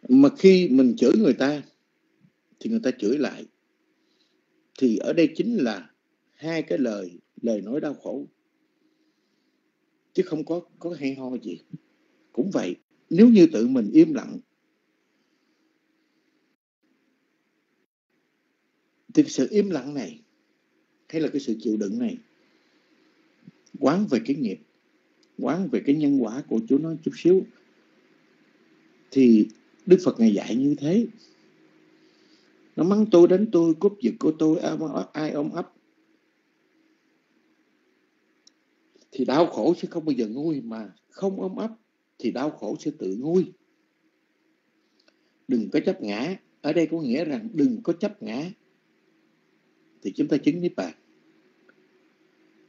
Mà khi mình chửi người ta thì người ta chửi lại thì ở đây chính là hai cái lời lời nói đau khổ. Chứ không có có hay ho gì. Cũng vậy, nếu như tự mình im lặng, thì sự im lặng này, hay là cái sự chịu đựng này, quán về cái nghiệp, quán về cái nhân quả của chú nói chút xíu, thì Đức Phật Ngài dạy như thế nó mắng tôi đánh tôi, cúp giật của tôi ai ôm ấp. Thì đau khổ sẽ không bao giờ nguôi, mà không ôm ấp thì đau khổ sẽ tự nguôi. Đừng có chấp ngã. Ở đây có nghĩa rằng đừng có chấp ngã. Thì chúng ta chứng niết bàn.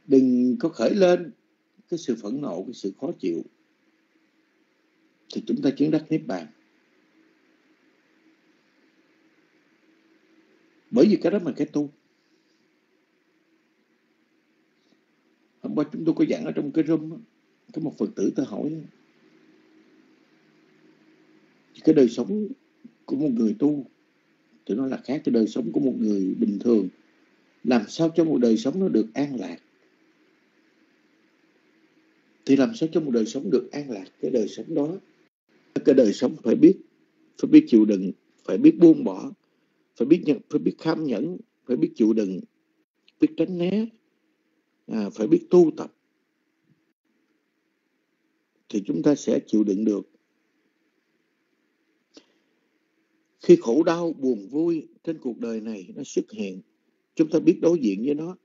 Đừng có khởi lên cái sự phẫn nộ, cái sự khó chịu. Thì chúng ta chứng đắc niết bàn. Bởi vì cái đó mà cái tu. Hôm qua chúng tôi có giảng ở trong cái room đó, có một phật tử tôi hỏi cái đời sống của một người tu thì nó là khác cái đời sống của một người bình thường. Làm sao cho một đời sống nó được an lạc? Thì làm sao cho một đời sống được an lạc cái đời sống đó? Cái đời sống phải biết phải biết chịu đựng phải biết buông bỏ phải biết nhận phải biết kham nhẫn phải biết chịu đựng biết tránh né à, phải biết tu tập. Thì chúng ta sẽ chịu đựng được. Khi khổ đau buồn vui trên cuộc đời này nó xuất hiện chúng ta biết đối diện với nó.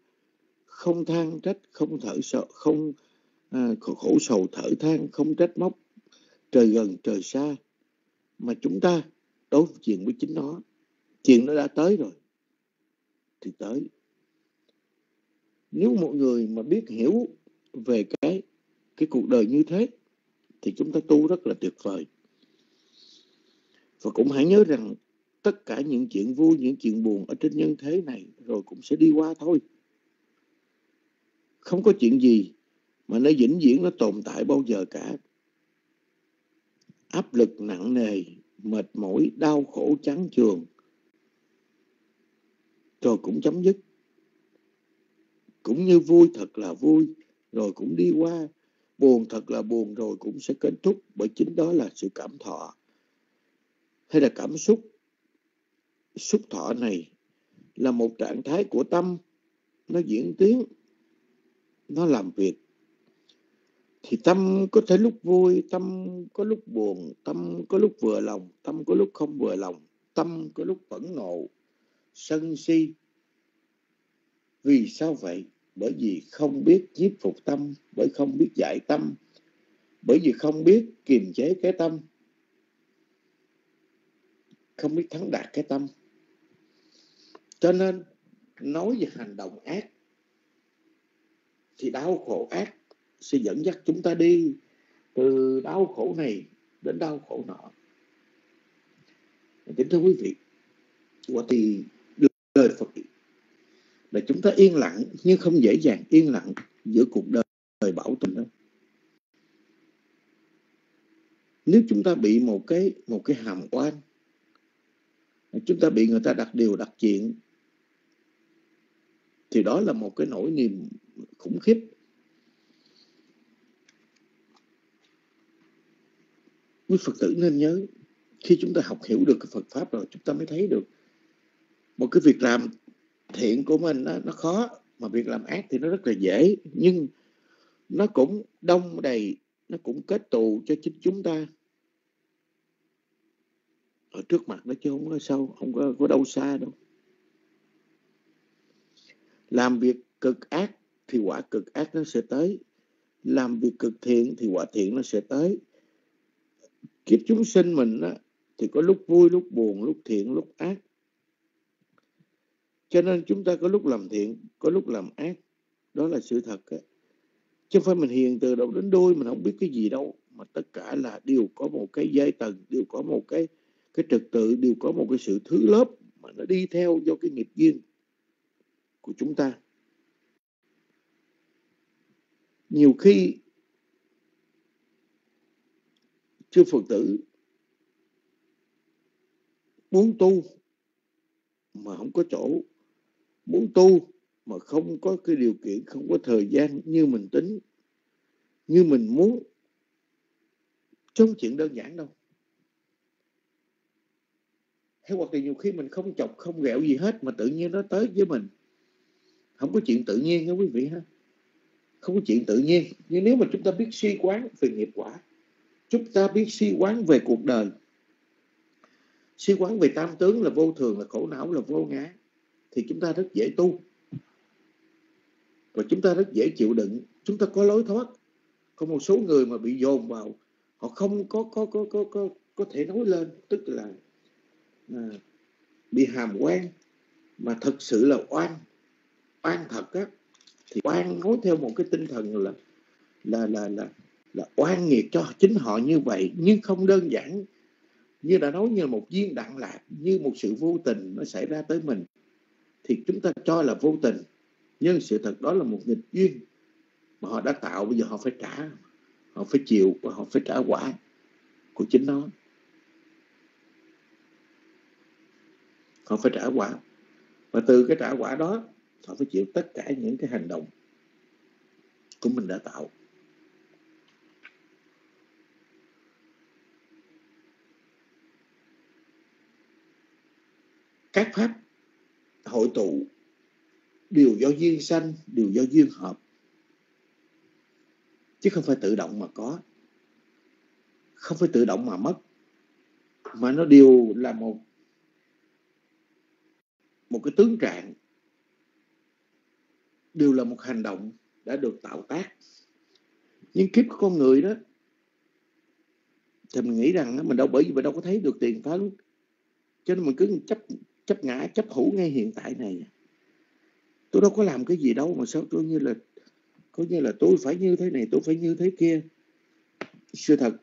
Không than trách không thở sợ không à, khổ sầu thở than không trách móc trời gần trời xa mà chúng ta đối diện với chính nó chuyện nó đã tới rồi, thì tới. Nếu một người mà biết hiểu về cái cái cuộc đời như thế, thì chúng ta tu rất là tuyệt vời. Và cũng hãy nhớ rằng, tất cả những chuyện vui những chuyện buồn ở trên nhân thế này rồi cũng sẽ đi qua thôi. Không có chuyện gì mà nó vĩnh viễn nó tồn tại bao giờ cả. Áp lực nặng nề, mệt mỏi, đau khổ, chán chường rồi cũng chấm dứt. Cũng như vui thật là vui, rồi cũng đi qua. Buồn thật là buồn, rồi cũng sẽ kết thúc, bởi chính đó là sự cảm thọ. Hay là cảm xúc? Xúc thọ này là một trạng thái của tâm. Nó diễn tiến, nó làm việc. Thì tâm có thể lúc vui, tâm có lúc buồn, tâm có lúc vừa lòng, tâm có lúc không vừa lòng, tâm có lúc phẫn nộ sân si. Vì sao vậy? Bởi vì không biết nhiếp phục tâm, bởi không biết giải tâm, bởi vì không biết kiềm chế cái tâm. Không biết thắng đạt cái tâm. Cho nên, nói về hành động ác, thì đau khổ ác sẽ dẫn dắt chúng ta đi từ đau khổ này đến đau khổ nọ. Kính thưa quý vị quả thì là chúng ta yên lặng nhưng không dễ dàng yên lặng giữa cuộc đời, đời bảo tồn đâu nếu chúng ta bị một cái một cái hàm oan chúng ta bị người ta đặt điều đặt chuyện thì đó là một cái nỗi niềm khủng khiếp. Quý phật tử nên nhớ khi chúng ta học hiểu được cái phật pháp rồi chúng ta mới thấy được một cái việc làm thiện của mình nó, nó khó mà việc làm ác thì nó rất là dễ. Nhưng nó cũng đông đầy nó cũng kết tù cho chính chúng ta. Ở trước mặt nó chứ không có sâu không có, có đâu xa đâu. Làm việc cực ác thì quả cực ác nó sẽ tới. Làm việc cực thiện thì quả thiện nó sẽ tới. Kiếp chúng sinh mình á, thì có lúc vui lúc buồn lúc thiện lúc ác cho nên chúng ta có lúc làm thiện, có lúc làm ác. Đó là sự thật chứ không phải mình hiền từ đầu đến đuôi mình không biết cái gì đâu. Mà tất cả là đều có một cái giai tầng, đều có một cái cái trật tự, đều có một cái sự thứ lớp mà nó đi theo do cái nghiệp duyên của chúng ta. Nhiều khi chư Phật tử muốn tu mà không có chỗ muốn tu mà không có cái điều kiện, không có thời gian như mình tính, như mình muốn, trong chuyện đơn giản đâu. Hay hoặc là nhiều khi mình không chọc, không ghẹo gì hết mà tự nhiên nó tới với mình. Không có chuyện tự nhiên nha quý vị ha? Không có chuyện tự nhiên. Nhưng nếu mà chúng ta biết suy quán về nghiệp quả, chúng ta biết suy quán về cuộc đời, suy quán về tam tướng là vô thường, là khổ não, là vô ngã thì chúng ta rất dễ tu. Và chúng ta rất dễ chịu đựng. Chúng ta có lối thoát. Có một số người mà bị dồn vào họ không có có có có có có thể nói lên. Tức là à, bị hàm quan mà thật sự là oan oan thật á. Thì oan nói theo một cái tinh thần là là là là là oan nghiệt cho chính họ như vậy. Nhưng không đơn giản. Như đã nói như một viên đạn lạc như một sự vô tình nó xảy ra tới mình thì chúng ta cho là vô tình. Nhưng sự thật đó là một nghịch duyên mà họ đã tạo. Bây giờ họ phải trả. Họ phải chịu và họ phải trả quả của chính nó. Họ phải trả quả. Và từ cái trả quả đó, họ phải chịu tất cả những cái hành động của mình đã tạo. Các pháp hội tụ đều do duyên sanh đều do duyên hợp. Chứ không phải tự động mà có. Không phải tự động mà mất mà nó đều là một một cái tướng trạng đều là một hành động đã được tạo tác. Nhưng kiếp của con người đó thì mình nghĩ rằng mình đâu bởi vì mình đâu có thấy được tiền thân, cho nên mình cứ chấp chấp ngã, chấp hữu ngay hiện tại này. Tôi đâu có làm cái gì đâu mà sao tôi như là có như là tôi phải như thế này, tôi phải như thế kia. Sự thật.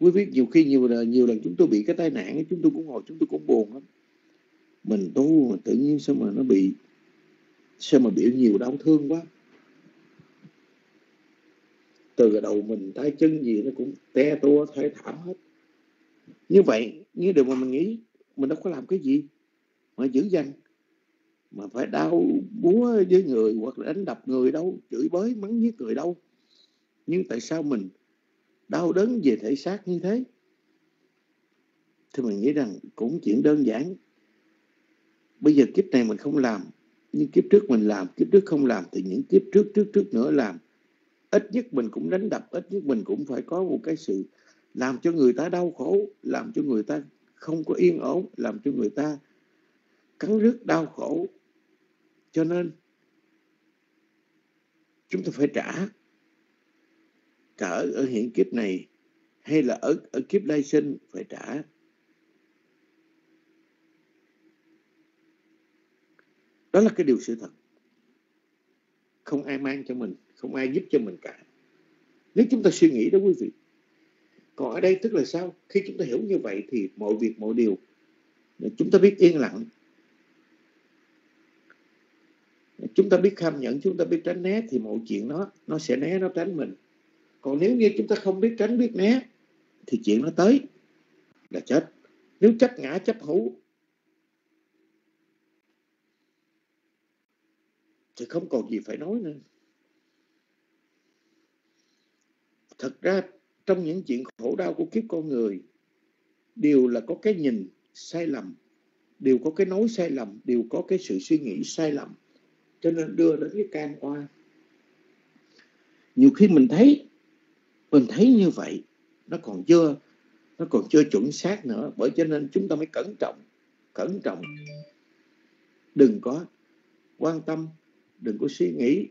Quý vị nhiều khi nhiều lần nhiều lần chúng tôi bị cái tai nạn chúng tôi cũng ngồi, chúng tôi cũng buồn lắm. Mình tu mà tự nhiên sao mà nó bị, sao mà bị nhiều đau thương quá từ đầu mình tay chân gì nó cũng te tua thay thảm hết. Như vậy, như điều mà mình nghĩ, mình đâu có làm cái gì mà giữ danh, mà phải đau búa với người hoặc là đánh đập người đâu, chửi bới, mắng với người đâu. Nhưng tại sao mình đau đớn về thể xác như thế? Thì mình nghĩ rằng cũng chuyện đơn giản. Bây giờ kiếp này mình không làm, nhưng kiếp trước mình làm, kiếp trước không làm thì những kiếp trước trước trước nữa làm ít nhất mình cũng đánh đập, ít nhất mình cũng phải có một cái sự làm cho người ta đau khổ, làm cho người ta không có yên ổn, làm cho người ta cắn rứt đau khổ. Cho nên, chúng ta phải trả cả ở hiện kiếp này hay là ở ở kiếp lai sinh phải trả. Đó là cái điều sự thật. Không ai mang cho mình không ai giúp cho mình cả. Nếu chúng ta suy nghĩ đó quý vị còn ở đây tức là sao? Khi chúng ta hiểu như vậy thì mọi việc mọi điều chúng ta biết yên lặng. Chúng ta biết kham nhẫn chúng ta biết tránh né thì mọi chuyện nó, nó sẽ né nó tránh mình. Còn nếu như chúng ta không biết tránh biết né thì chuyện nó tới là chết. Nếu chấp ngã chấp hữu thì không còn gì phải nói nữa. Thật ra, trong những chuyện khổ đau của kiếp con người, đều là có cái nhìn sai lầm, đều có cái nói sai lầm, đều có cái sự suy nghĩ sai lầm. Cho nên đưa đến cái can oan nhiều khi mình thấy mình thấy như vậy, nó còn chưa, nó còn chưa chuẩn xác nữa. Bởi cho nên chúng ta mới cẩn trọng cẩn trọng. Đừng có quan tâm, đừng có suy nghĩ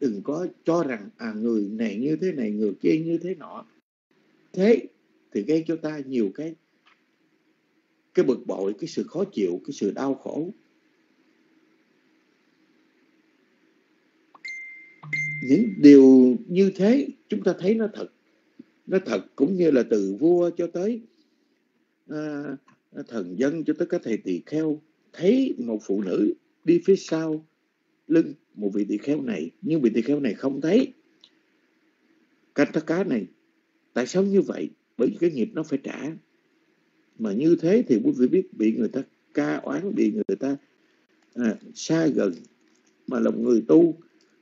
đừng có cho rằng à người này như thế này người kia như thế nọ. Thế thì gây cho ta nhiều cái cái bực bội cái sự khó chịu cái sự đau khổ. Những điều như thế chúng ta thấy nó thật. Nó thật cũng như là từ vua cho tới à, thần dân cho tới các thầy tỳ kheo. Thấy một phụ nữ đi phía sau lưng một vị tỳ kheo này nhưng vị tỳ kheo này không thấy. Canh cá này tại sao như vậy? Bởi vì cái nghiệp nó phải trả. Mà như thế thì quý vị biết bị người ta ca oán bị người ta à, xa gần. Mà lòng người tu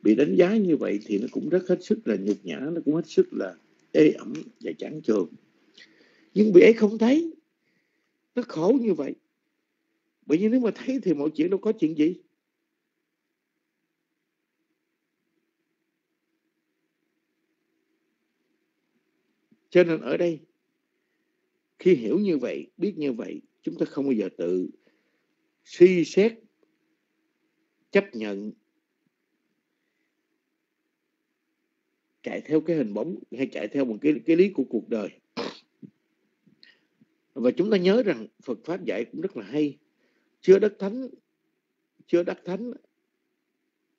bị đánh giá như vậy thì nó cũng rất hết sức là nhục nhã nó cũng hết sức là ê ẩm và chán chường. Nhưng bị ấy không thấy. Nó khổ như vậy. Bởi vì nếu mà thấy thì mọi chuyện đâu có chuyện gì. Cho nên ở đây, khi hiểu như vậy, biết như vậy, chúng ta không bao giờ tự suy xét, chấp nhận, chạy theo cái hình bóng hay chạy theo một cái cái lý của cuộc đời. Và chúng ta nhớ rằng Phật pháp dạy cũng rất là hay, chưa đắc thánh, chưa đắc thánh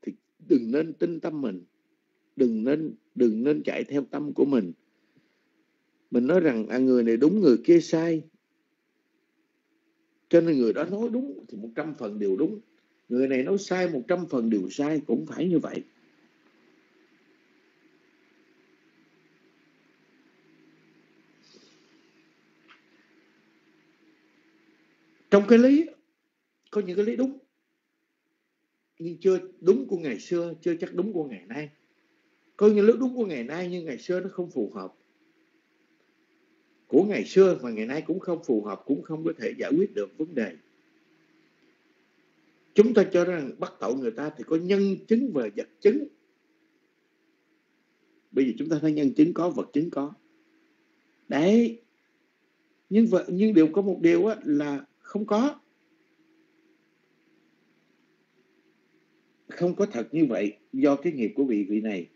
thì đừng nên tin tâm mình, đừng nên đừng nên chạy theo tâm của mình mình nói rằng à, người này đúng người kia sai. Cho nên người đó nói đúng thì một trăm phần đều đúng. Người này nói sai một trăm phần đều sai cũng phải như vậy. Trong cái lý có những cái lý đúng. Nhưng chưa đúng của ngày xưa chưa chắc đúng của ngày nay. Có những lúc đúng của ngày nay nhưng ngày xưa nó không phù hợp của ngày xưa và ngày nay cũng không phù hợp cũng không có thể giải quyết được vấn đề. Chúng ta cho rằng bắt tội người ta thì có nhân chứng và vật chứng. Bây giờ chúng ta thấy nhân chứng có vật chứng có. Đấy. Nhưng vợ nhưng điều có một điều á, là không có. Không có thật như vậy. Do cái nghiệp của vị vị này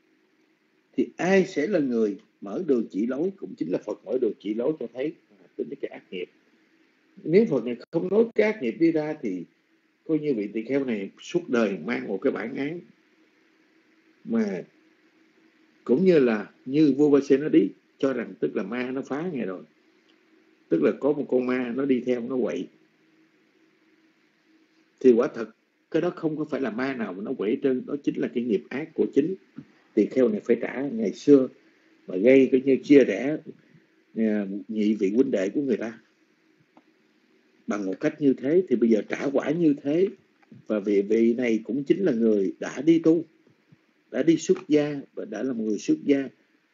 thì ai sẽ là người mở đường chỉ lối cũng chính là Phật. Mở đường chỉ lối cho thấy tính cái ác nghiệp. Nếu Phật này không nói cái ác nghiệp đi ra thì coi như vị tỳ kheo này suốt đời mang một cái bản án mà cũng như là như vua Ba nó đi, cho rằng tức là ma nó phá ngày rồi. Tức là có một con ma nó đi theo, nó quậy. Thì quả thật, cái đó không có phải là ma nào mà nó quậy trơn. Đó chính là cái nghiệp ác của chính. Tỳ kheo này phải trả ngày xưa và gây cái như chia rẽ à, nhị vị huynh đệ của người ta. Bằng một cách như thế thì bây giờ trả quả như thế, và vị vị này cũng chính là người đã đi tu, đã đi xuất gia và đã là một người xuất gia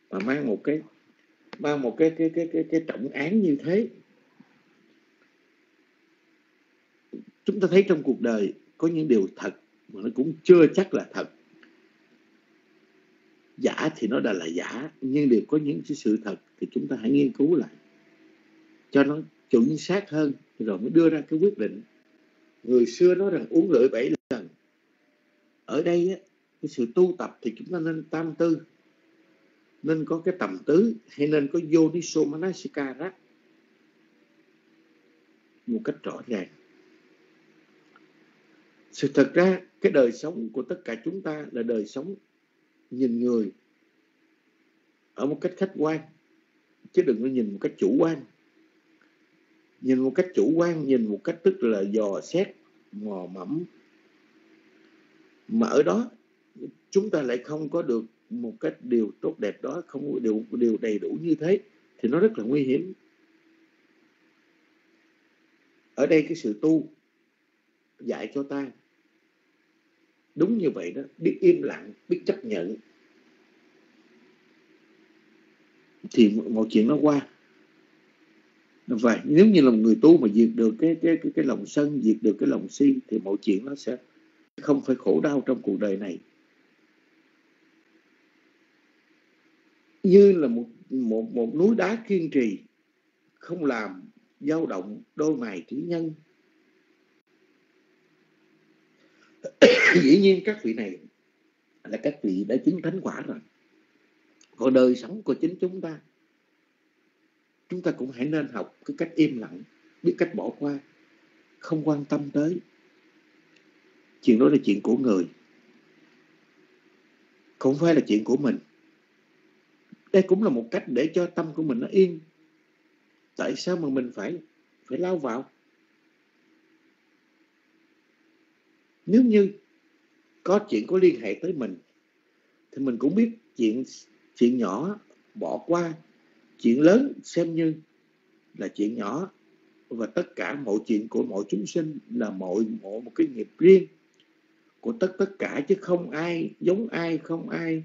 và mang một cái, mang một cái cái cái cái cái trọng án như thế. Chúng ta thấy trong cuộc đời có những điều thật mà nó cũng chưa chắc là thật giả thì nó đã là giả nhưng đều có những cái sự thật thì chúng ta hãy nghiên cứu lại. Cho nó chuẩn xác hơn rồi mới đưa ra cái quyết định. Người xưa nói rằng uống lưỡi bảy lần. Ở đây á, cái sự tu tập thì chúng ta nên tam tư. Nên có cái tầm tứ hay nên có yoniso manasika một cách rõ ràng. Sự thật ra cái đời sống của tất cả chúng ta là đời sống nhìn người ở một cách khách quan, chứ đừng có nhìn một cách chủ quan. Nhìn một cách chủ quan, nhìn một cách tức là dò xét, mò mẫm. Mà ở đó, chúng ta lại không có được một cách điều tốt đẹp đó, không có điều điều đầy đủ như thế, thì nó rất là nguy hiểm. Ở đây cái sự tu dạy cho ta đúng như vậy đó, biết im lặng, biết chấp nhận. Thì mọi chuyện nó qua. Và nếu như là một người tu mà diệt được cái cái cái cái lòng sân, diệt được cái lòng si, thì mọi chuyện nó sẽ không phải khổ đau trong cuộc đời này. Như là một một một núi đá kiên trì, không làm dao động đôi mày trí nhân dĩ nhiên các vị này là các vị đã chứng thánh quả rồi. Còn đời sống của chính chúng ta chúng ta cũng hãy nên học cái cách im lặng, biết cách bỏ qua, không quan tâm tới. Chuyện đó là chuyện của người không phải là chuyện của mình. Đây cũng là một cách để cho tâm của mình nó yên. Tại sao mà mình phải phải lao vào? Nếu như có chuyện có liên hệ tới mình, thì mình cũng biết chuyện chuyện nhỏ bỏ qua. Chuyện lớn xem như là chuyện nhỏ, và tất cả mọi chuyện của mọi chúng sinh là mọi mọi một cái nghiệp riêng của tất tất cả, chứ không ai, giống ai, không ai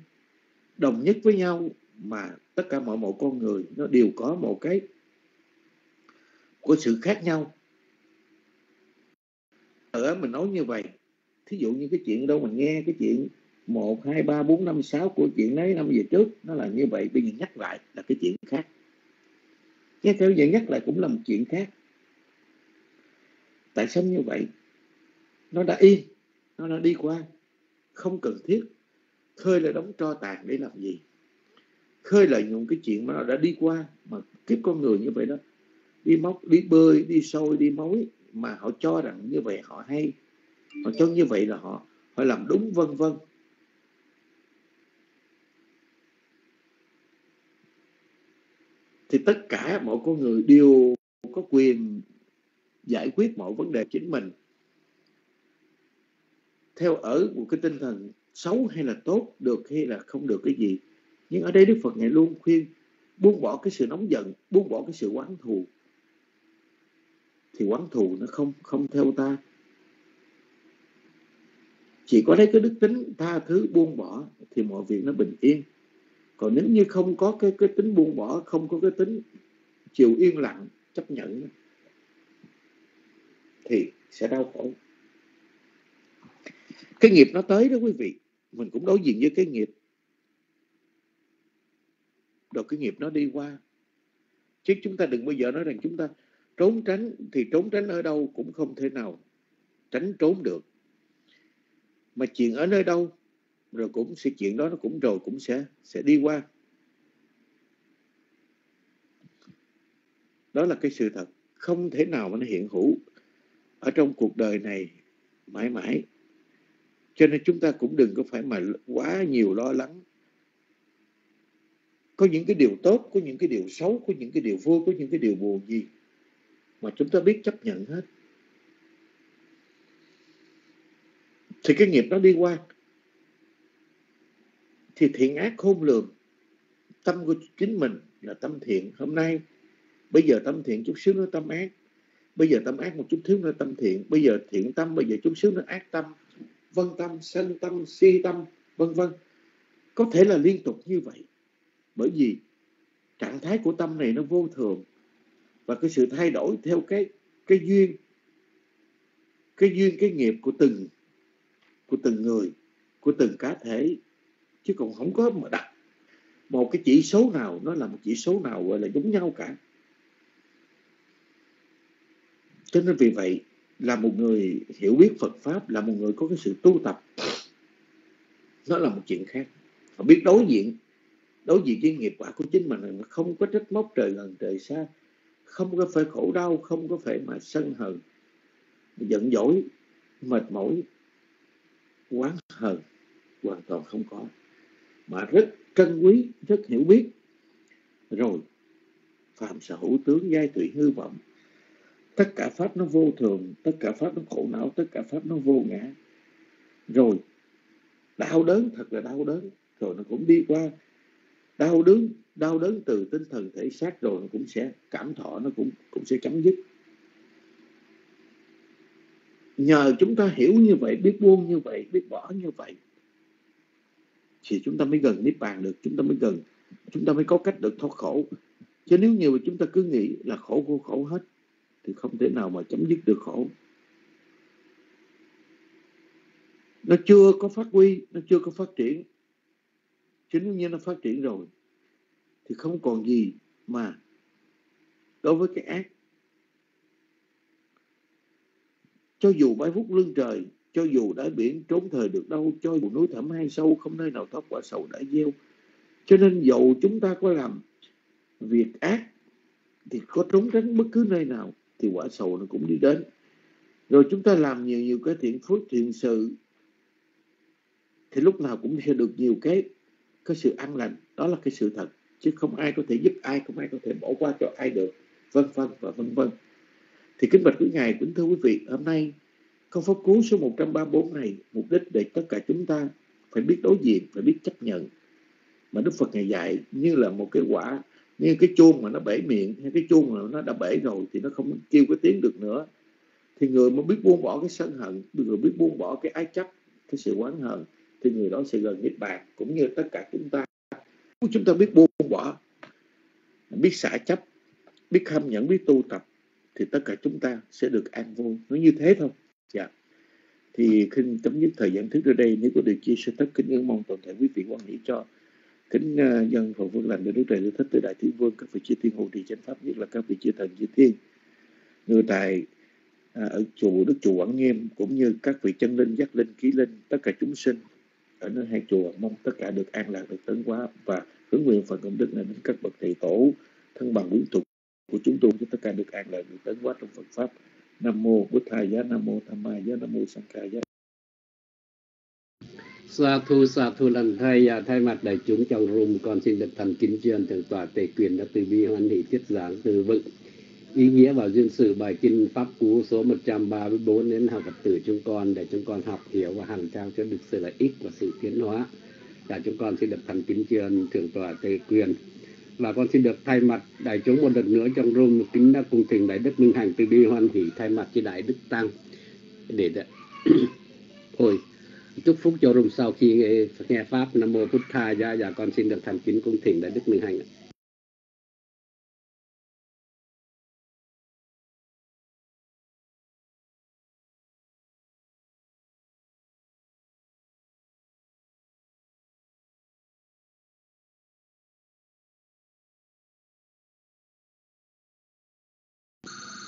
đồng nhất với nhau, mà tất cả mọi một con người nó đều có một cái của sự khác nhau. Ở mình nói như vậy thí dụ như cái chuyện đâu mình nghe cái chuyện một, hai, ba, bốn, năm, sáu của chuyện đấy năm về trước, nó là như vậy, bây giờ nhắc lại là cái chuyện khác. Nghe theo giờ nhắc lại cũng là một chuyện khác. Tại sao như vậy? Nó đã yên, nó đã đi qua, không cần thiết. Khơi là đóng tro tàn để làm gì? Khơi là những cái chuyện mà nó đã đi qua, mà kiếp con người như vậy đó, đi móc, đi bơi, đi sôi đi mối, mà họ cho rằng như vậy họ hay họ cho như vậy là họ phải làm đúng vân vân. Thì tất cả mọi con người đều có quyền giải quyết mọi vấn đề chính mình. Theo ở một cái tinh thần xấu hay là tốt, được hay là không được cái gì. Nhưng ở đây Đức Phật ngài luôn khuyên, buông bỏ cái sự nóng giận, buông bỏ cái sự oán thù. Thì oán thù nó không không theo ta chỉ có lấy cái đức tính tha thứ buông bỏ thì mọi việc nó bình yên. Còn nếu như không có cái cái tính buông bỏ, không có cái tính chịu yên lặng, chấp nhận, thì sẽ đau khổ. Cái nghiệp nó tới đó quý vị. Mình cũng đối diện với cái nghiệp. Rồi cái nghiệp nó đi qua. Chứ chúng ta đừng bao giờ nói rằng chúng ta trốn tránh, thì trốn tránh ở đâu cũng không thể nào tránh trốn được mà chuyện ở nơi đâu, rồi cũng sẽ, chuyện đó nó cũng rồi cũng sẽ sẽ đi qua. Đó là cái sự thật. Không thể nào mà nó hiện hữu ở trong cuộc đời này mãi mãi. Cho nên chúng ta cũng đừng có phải mà quá nhiều lo lắng. Có những cái điều tốt, có những cái điều xấu, có những cái điều vui có những cái điều buồn gì mà chúng ta biết chấp nhận hết. Thì cái nghiệp nó đi qua. Thì thiện ác khôn lường. Tâm của chính mình là tâm thiện. Hôm nay, bây giờ tâm thiện chút xíu nữa tâm ác. Bây giờ tâm ác một chút xíu nữa tâm thiện. Bây giờ thiện tâm, bây giờ chút xíu nữa ác tâm. Vân tâm, sân tâm, si tâm, vân vân. Có thể là liên tục như vậy. Bởi vì trạng thái của tâm này nó vô thường. Và cái sự thay đổi theo cái cái duyên cái duyên, cái nghiệp của từng của từng người, của từng cá thể, chứ còn không có mà đặt. Một cái chỉ số nào, nó là một chỉ số nào gọi là giống nhau cả. Cho nên vì vậy, là một người hiểu biết Phật pháp, là một người có cái sự tu tập, nó là một chuyện khác. Họ biết đối diện đối diện với nghiệp quả của chính mình mà không có trách móc trời gần trời xa, không có phải khổ đau, không có phải mà sân hờn, giận dỗi, mệt mỏi oán hờn hoàn toàn không có. Mà rất trân quý, rất hiểu biết. Rồi phàm sở hữu tướng giai tụy hư vọng. Tất cả pháp nó vô thường, tất cả pháp nó khổ não, tất cả pháp nó vô ngã. Rồi, đau đớn, thật là đau đớn. Rồi nó cũng đi qua. Đau đớn đau đớn từ tinh thần thể xác rồi nó cũng sẽ cảm thọ, nó cũng cũng sẽ chấm dứt nhờ chúng ta hiểu như vậy, biết buông như vậy, biết bỏ như vậy, thì chúng ta mới gần niết bàn được, chúng ta mới gần, chúng ta mới có cách được thoát khổ. Chứ nếu như mà chúng ta cứ nghĩ là khổ vô khổ hết, thì không thể nào mà chấm dứt được khổ. Nó chưa có phát huy, nó chưa có phát triển. Chứ nếu như nó phát triển rồi, thì không còn gì mà đối với cái ác. Cho dù bay vút lưng trời, cho dù đáy biển trốn thời được đâu, cho dù núi thẳm hay sâu, không nơi nào thoát quả sầu đã gieo. Cho nên dầu chúng ta có làm việc ác, thì có trốn tránh bất cứ nơi nào, thì quả sầu nó cũng đi đến. Rồi chúng ta làm nhiều nhiều cái thiện phước thiện sự, thì lúc nào cũng sẽ được nhiều cái cái sự an lành. Đó là cái sự thật, chứ không ai có thể giúp ai, không ai có thể bỏ qua cho ai được. Vân vân và vân vân thì kính bạch quý ngài kính thưa quý vị, hôm nay câu pháp cú số 134 này mục đích để tất cả chúng ta phải biết đối diện, phải biết chấp nhận. Mà Đức Phật ngài dạy như là một cái quả, như cái chuông mà nó bể miệng, hay cái chuông mà nó đã bể rồi thì nó không kêu cái tiếng được nữa. Thì người mà biết buông bỏ cái sân hận, người biết buông bỏ cái ái chấp, cái sự oán hận, thì người đó sẽ gần niết bàn, cũng như tất cả chúng ta. Chúng ta biết buông bỏ, biết xả chấp, biết khâm nhẫn, biết tu tập thì tất cả chúng ta sẽ được an vui. Nó như thế thôi. Dạ. Thì khi chấm dứt thời gian thức ở đây nếu có điều chia sẻ tất kính ơn mong toàn thể quý vị quan nghĩ cho kính uh, dân phật vương lành để đức trời đức thích từ đại thiên vương các vị chư thiên hộ trì chánh pháp nhất là các vị chư thần chư thiên người tài à, ở chùa đức chùa quảng nghiêm cũng như các vị chân linh giác linh ký linh tất cả chúng sinh ở nơi hai chùa. Mong tất cả được an lạc được tấn hóa và hướng nguyện phần công đức này đến các bậc thầy tổ thân bằng quyến thuộc của chúng tôi cho tất cả được an lạc được tấn hóa trong Phật pháp. Nam mô Bụt Thầy Giá, Nam mô Tham Ma Giá, Nam mô Sang Ca Giá. Sa thu sa thu lần thay và thay mặt đại chúng trong room con xin được thành kính truyền thượng tọa tề quyền đã từ bi hoan hỷ thuyết giảng từ vựng. Ý nghĩa vào duyên sự bài kinh pháp cú số 134 đến học Phật tử chúng con để chúng con học, hiểu và hành trao cho được sự lợi ích và sự tiến hóa. Và chúng con xin được thành kính truyền thượng tọa tề quyền và con xin được thay mặt đại chúng một lần nữa trong room kính đã cùng thỉnh đại đức minh hành từ bi hoan hỷ thay mặt cho đại đức tăng để thôi chúc phúc cho room sau khi nghe, nghe pháp nam mô bút tha gia và dạ con xin được thành kính cung thỉnh đại đức minh hành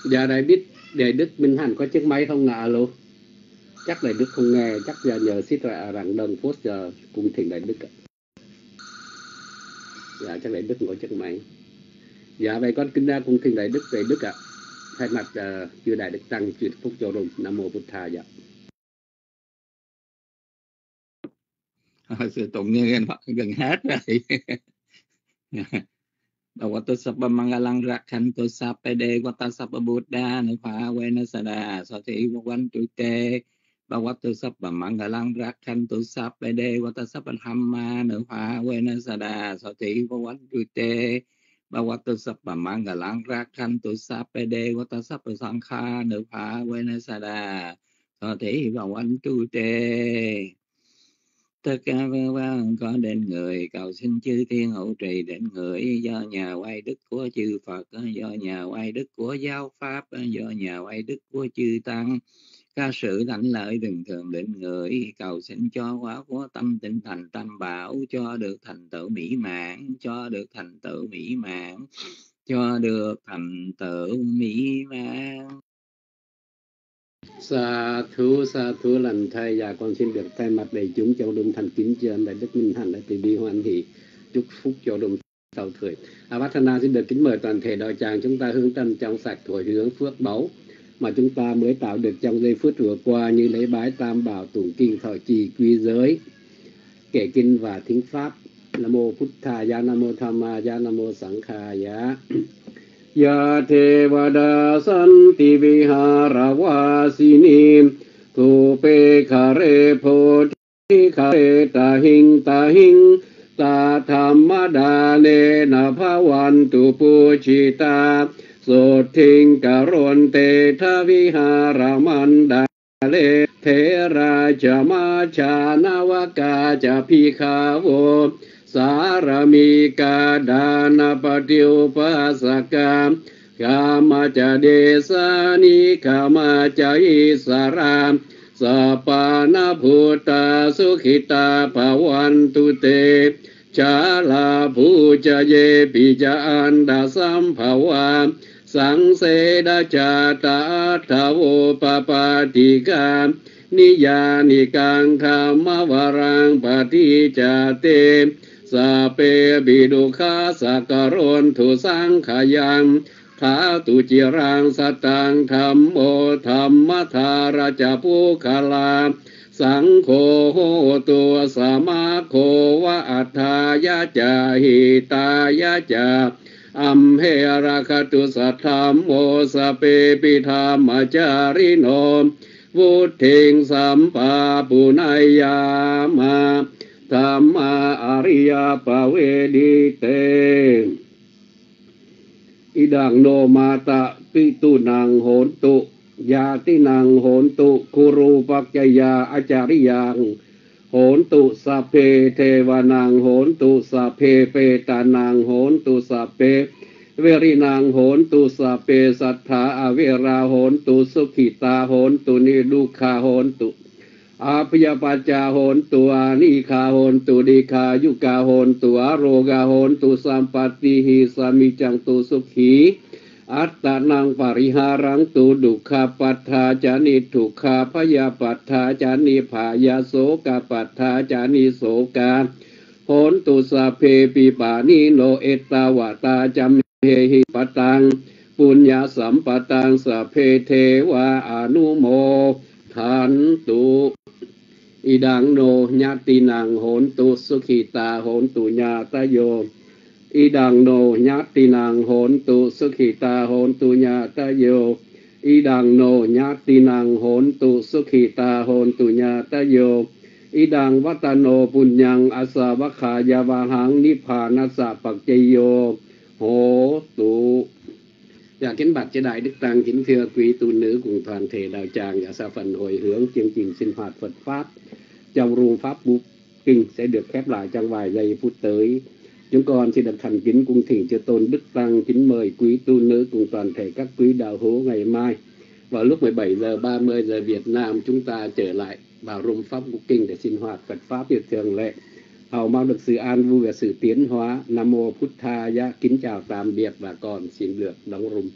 Dạ đại biết đại đức Minh Hành có chiếc máy không ngờ luôn chắc đại đức không nghe chắc giờ nhờ xích ra rằng đơn phốt giờ cung thỉnh đại đức ạ. Dạ chắc đại đức có chiếc máy. Dạ vậy con kính ra cung thỉnh đại đức đại đức ạ. Thay mặt uh, chư đại đức tăng chuyển phúc cho rung nam mô bút tha dạ. Sự tụng như gần, gần hết rồi Bhagavato Sabba Mangalang Rakhanto Sapede Vata Sabba Buddha Nupha Vena Sada Sati Vavantu Te Bhagavato Sabba Mangalang Rakhanto Sapede Vata Sabba Dhamma Nupha Vena Sada Sati Vavantu Te Bhagavato Sabba Mangalang Rakhanto Sapede Vata Sabba Sankha Nupha Vena Sada Sati Vavantu Te tất cả vân vân có đến người, cầu xin chư thiên hộ trì đến người. Do nhà quay đức của chư Phật, do nhà quay đức của giáo pháp, do nhà quay đức của chư tăng. Ca sự lãnh lợi đừng thường định người, cầu xin cho quá của tâm tinh thành tâm bảo, cho được thành tựu mỹ mãn, cho được thành tựu mỹ mãn, cho được thành tựu mỹ mãn. Sa thú sa thú lành thay và con xin được thay mặt đầy chúng trong đồng thành kính trên đại đức minh hạnh đại từ bi hoan hỷ, chúc phúc cho đồng sau thời Avatana xin được kính mời toàn thể đội tràng chúng ta hướng tâm trong sạch thổi hướng phước báu mà chúng ta mới tạo được trong giây phút vừa qua như lấy bái tam bảo tụng kinh thọ trì quy giới, kể kinh và thính pháp. Nam mô phật tha ya nam mô tham ma ya nam mô sangha ya ยาเทวดาสันติวิหารวาสินีทูเปคาเรโพธิคาเรตาหิงตาหิงตาธรรมดาเนนะภาวันตุปูชิตาโสทิงกรนเตทวิหารมันดาเลเทราจมาชานาวกาจะพิคาโว Saramika Dhanapati Upasaka Kamaca Desani Kamaca Isara Sapana sukita Sukhita Pawantu Te Chala Pujaye Bija Anda sampawa sang seda Cata tawo Papadika Niyanikan Kamavaraṃ Paticate สเปบิดุคาสกโรนทุสังขายังถาตุจิรังสตังธรรมโอธรรมธาราจภูคลา สังโฆตัวสมาโควะอัฏฐายะจาหิตายะจาอัมเหราคตุสัทธรรมโมสเปปิธรรมจาริโนวุทิงสัมปาปุนายามา ธรรมาอริยปเวดิเต อิดังโนมาตะปิตุนังโหนตุ ยาตินังโหนตุคุรูปักจยาอาจาริยังโหนตุสัพเพเทวานังโหนตุสัพเพเปตานังโหนตุสัพเพเวรินังโหนตุสัพเพสัทธาอเวราโหนตุสุขิตาโหนตุนิดุขาโหนตุ อาพยาปัจจาโหนตัวนิคาโหนตุดิคายุกาโหนตัวโรกาโหนตุสัมปติหิสามิจังตุสุขีอัตตานังปริหารังตุดุขาปัฏฐาจานิทุกขาพยาปัฏฐาจานิภายาโสกาปัฏฐาจานิโสกาโหนตุสาเพปิปานิโนเอตตาวตาจัมเฮหิปตัง ปุญญาสัมปตังสพเพเทวาอนุโม ทันตุอิดังโนญาตินังโหนตุสุขิตาโหนตุญาตโยอิดังโนญาตินังโหนตุสุขิตาโหนตุญาตโยอิดังโนญาตินังโหนตุสุขิตาโหนตุญาตโยอิดังวัตโนปุญญังอาสาวขายาวาหังนิพพานัสสะปัจจโยโหตุ Dạ kính bạch cho đại đức tăng, kính thưa quý tu nữ cùng toàn thể đạo tràng và sa phần hồi hướng chương trình sinh hoạt Phật pháp trong ruộng pháp bút kinh sẽ được khép lại trong vài giây phút tới. Chúng con xin được thành kính cung thỉnh cho tôn đức tăng, kính mời quý tu nữ cùng toàn thể các quý đạo hữu ngày mai vào lúc 17 giờ 30 giờ Việt Nam, chúng ta trở lại vào ruộng pháp bút kinh để sinh hoạt Phật pháp như thường lệ. Hầu mong được sự an vui và sự tiến hóa. Nam mô Phút Tha Kính chào tạm biệt và còn xin được đóng rung.